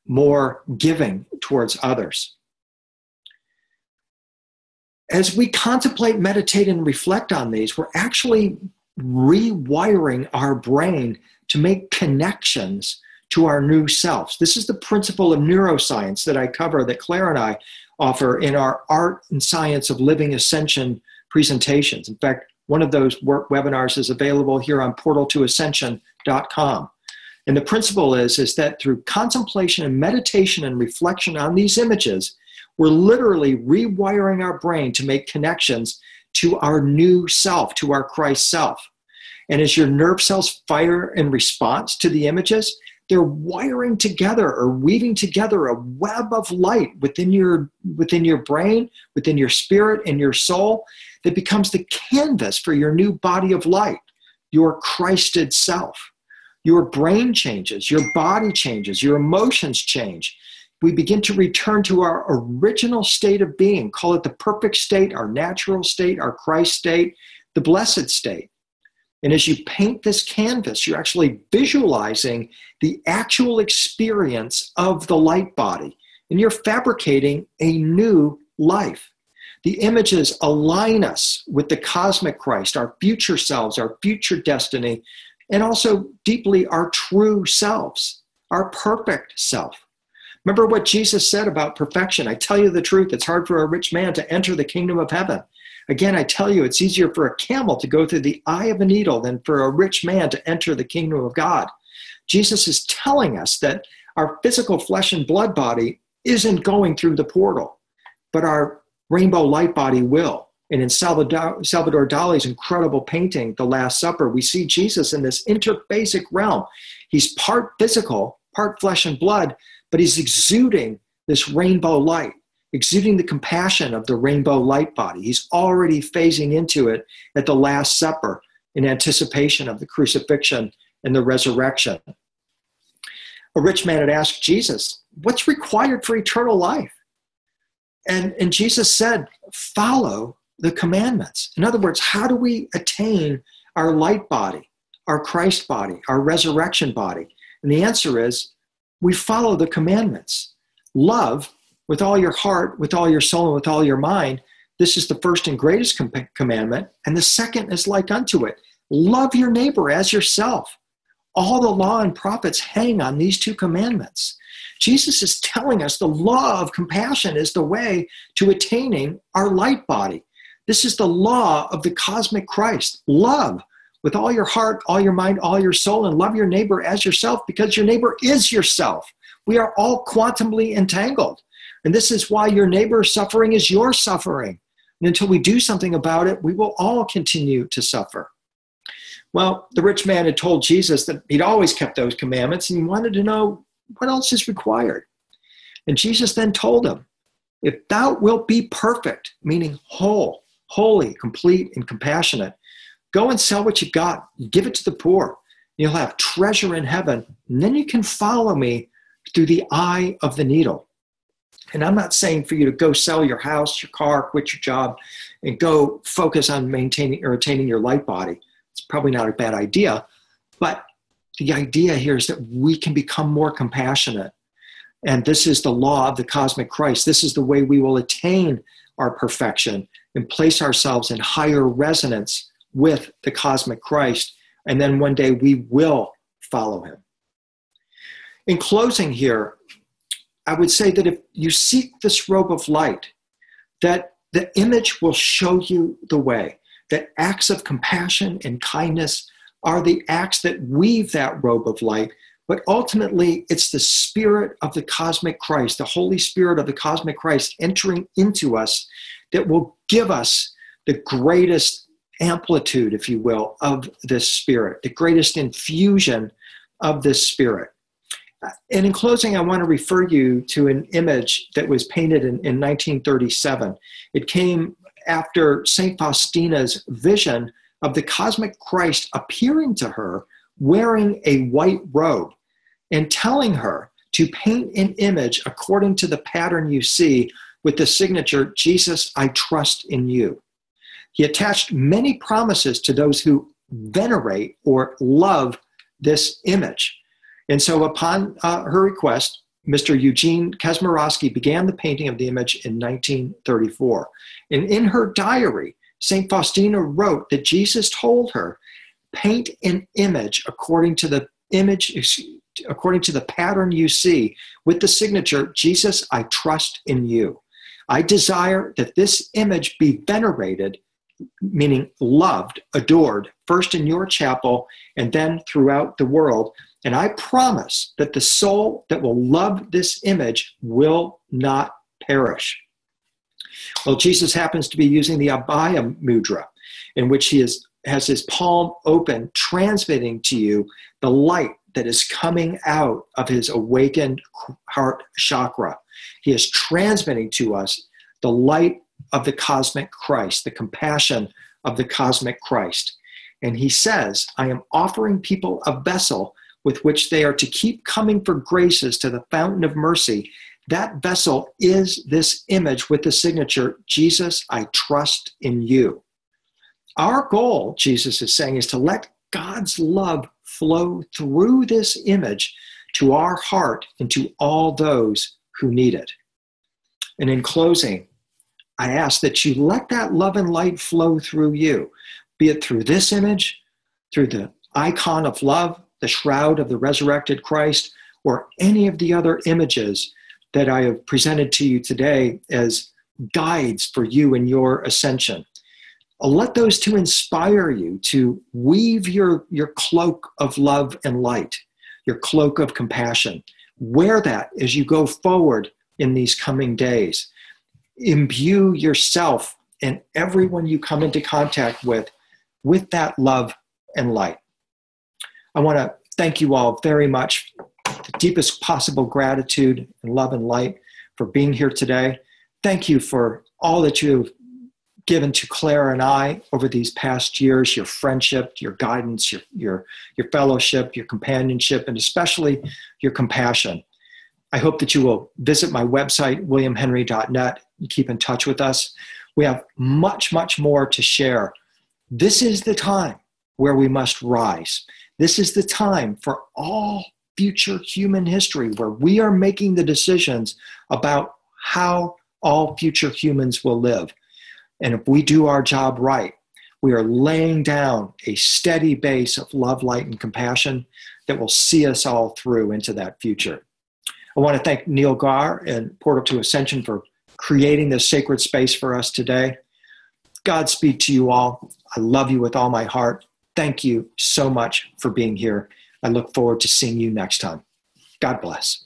more giving towards others. As we contemplate, meditate, and reflect on these, we're actually rewiring our brain to make connections to our new selves. This is the principle of neuroscience that I cover, that Claire and I offer in our Art and Science of Living Ascension presentations. In fact, one of those work webinars is available here on portal2ascension.com. And the principle is, is that through contemplation and meditation and reflection on these images, we're literally rewiring our brain to make connections to our new self, to our Christ self. And as your nerve cells fire in response to the images, they're wiring together or weaving together a web of light within your within your brain within your spirit and your soul that becomes the canvas for your new body of light your christed self your brain changes your body changes your emotions change. We begin to return to our original state of being. Call it the perfect state our natural state our christ state the blessed state. And as you paint this canvas, you're actually visualizing the actual experience of the light body, and you're fabricating a new life. The images align us with the cosmic Christ, our future selves, our future destiny, and also deeply our true selves, our perfect self. Remember what Jesus said about perfection. I tell you the truth, it's hard for a rich man to enter the kingdom of heaven. Again, I tell you, it's easier for a camel to go through the eye of a needle than for a rich man to enter the kingdom of God. Jesus is telling us that our physical flesh and blood body isn't going through the portal, but our rainbow light body will. And in Salvador, Salvador Dali's incredible painting, The Last Supper, we see Jesus in this interbasic realm. He's part physical, part flesh and blood, but he's exuding this rainbow light exuding the compassion of the rainbow light body. He's already phasing into it at the Last Supper in anticipation of the crucifixion and the resurrection. A rich man had asked Jesus, What's required for eternal life? And, and Jesus said, Follow the commandments. In other words, how do we attain our light body, our Christ body, our resurrection body? And the answer is we follow the commandments. Love with all your heart, with all your soul, and with all your mind. This is the first and greatest com- commandment. And the second is like unto it love your neighbor as yourself. All the law and prophets hang on these two commandments. Jesus is telling us the law of compassion is the way to attaining our light body. This is the law of the cosmic Christ. Love with all your heart, all your mind, all your soul, and love your neighbor as yourself because your neighbor is yourself. We are all quantumly entangled. And this is why your neighbor's suffering is your suffering. And until we do something about it, we will all continue to suffer. Well, the rich man had told Jesus that he'd always kept those commandments and he wanted to know what else is required. And Jesus then told him, If thou wilt be perfect, meaning whole, holy, complete, and compassionate, go and sell what you've got, give it to the poor. You'll have treasure in heaven, and then you can follow me through the eye of the needle. And I'm not saying for you to go sell your house, your car, quit your job, and go focus on maintaining or attaining your light body. It's probably not a bad idea. But the idea here is that we can become more compassionate. And this is the law of the cosmic Christ. This is the way we will attain our perfection and place ourselves in higher resonance with the cosmic Christ And then one day we will follow him. In closing here, I would say that if you seek this robe of light, that the image will show you the way, that acts of compassion and kindness are the acts that weave that robe of light. But ultimately, it's the spirit of the cosmic Christ, the Holy Spirit of the cosmic Christ entering into us that will give us the greatest amplitude, if you will, of this spirit, the greatest infusion of this spirit. Uh, and in closing, I want to refer you to an image that was painted in, in 1937. It came after St. Faustina's vision of the cosmic Christ appearing to her wearing a white robe and telling her to paint an image according to the pattern you see with the signature, Jesus, I trust in you. He attached many promises to those who venerate or love this image. And so, upon uh, her request, Mr. Eugene Kazimirowski began the painting of the image in 1934. And in her diary, St. Faustina wrote that Jesus told her, paint an image according to the image, according to the pattern you see, with the signature, Jesus, I trust in you. I desire that this image be venerated, meaning loved, adored, first in your chapel and then throughout the world. And I promise that the soul that will love this image will not perish. Well, Jesus happens to be using the Abhaya Mudra, in which he is, has his palm open, transmitting to you the light that is coming out of his awakened heart chakra. He is transmitting to us the light of the cosmic Christ, the compassion of the cosmic Christ. And he says, I am offering people a vessel with which they are to keep coming for graces to the fountain of mercy that vessel is this image with the signature, Jesus, I trust in you. Our goal, Jesus is saying, is to let God's love flow through this image to our heart and to all those who need it. And in closing, I ask that you let that love and light flow through you, be it through this image, through the icon of love, the shroud of the resurrected Christ, or any of the other images that I have presented to you today as guides for you in your ascension. Let those two inspire you to weave your, your cloak of love and light, your cloak of compassion. Wear that as you go forward in these coming days. Imbue yourself and everyone you come into contact with with that love and light. I want to thank you all very much the deepest possible gratitude and love and light for being here today. Thank you for all that you've given to Claire and I over these past years, your friendship, your guidance, your, your, your fellowship, your companionship, and especially your compassion. I hope that you will visit my website, williamhenry.net, and keep in touch with us. We have much, much more to share. This is the time where we must rise. This is the time for all future human history where we are making the decisions about how all future humans will live. And if we do our job right, we are laying down a steady base of love, light, and compassion that will see us all through into that future. I want to thank Neil Gaur and Portal to Ascension for creating this sacred space for us today. God speak to you all. I love you with all my heart. Thank you so much for being here. I look forward to seeing you next time. God bless.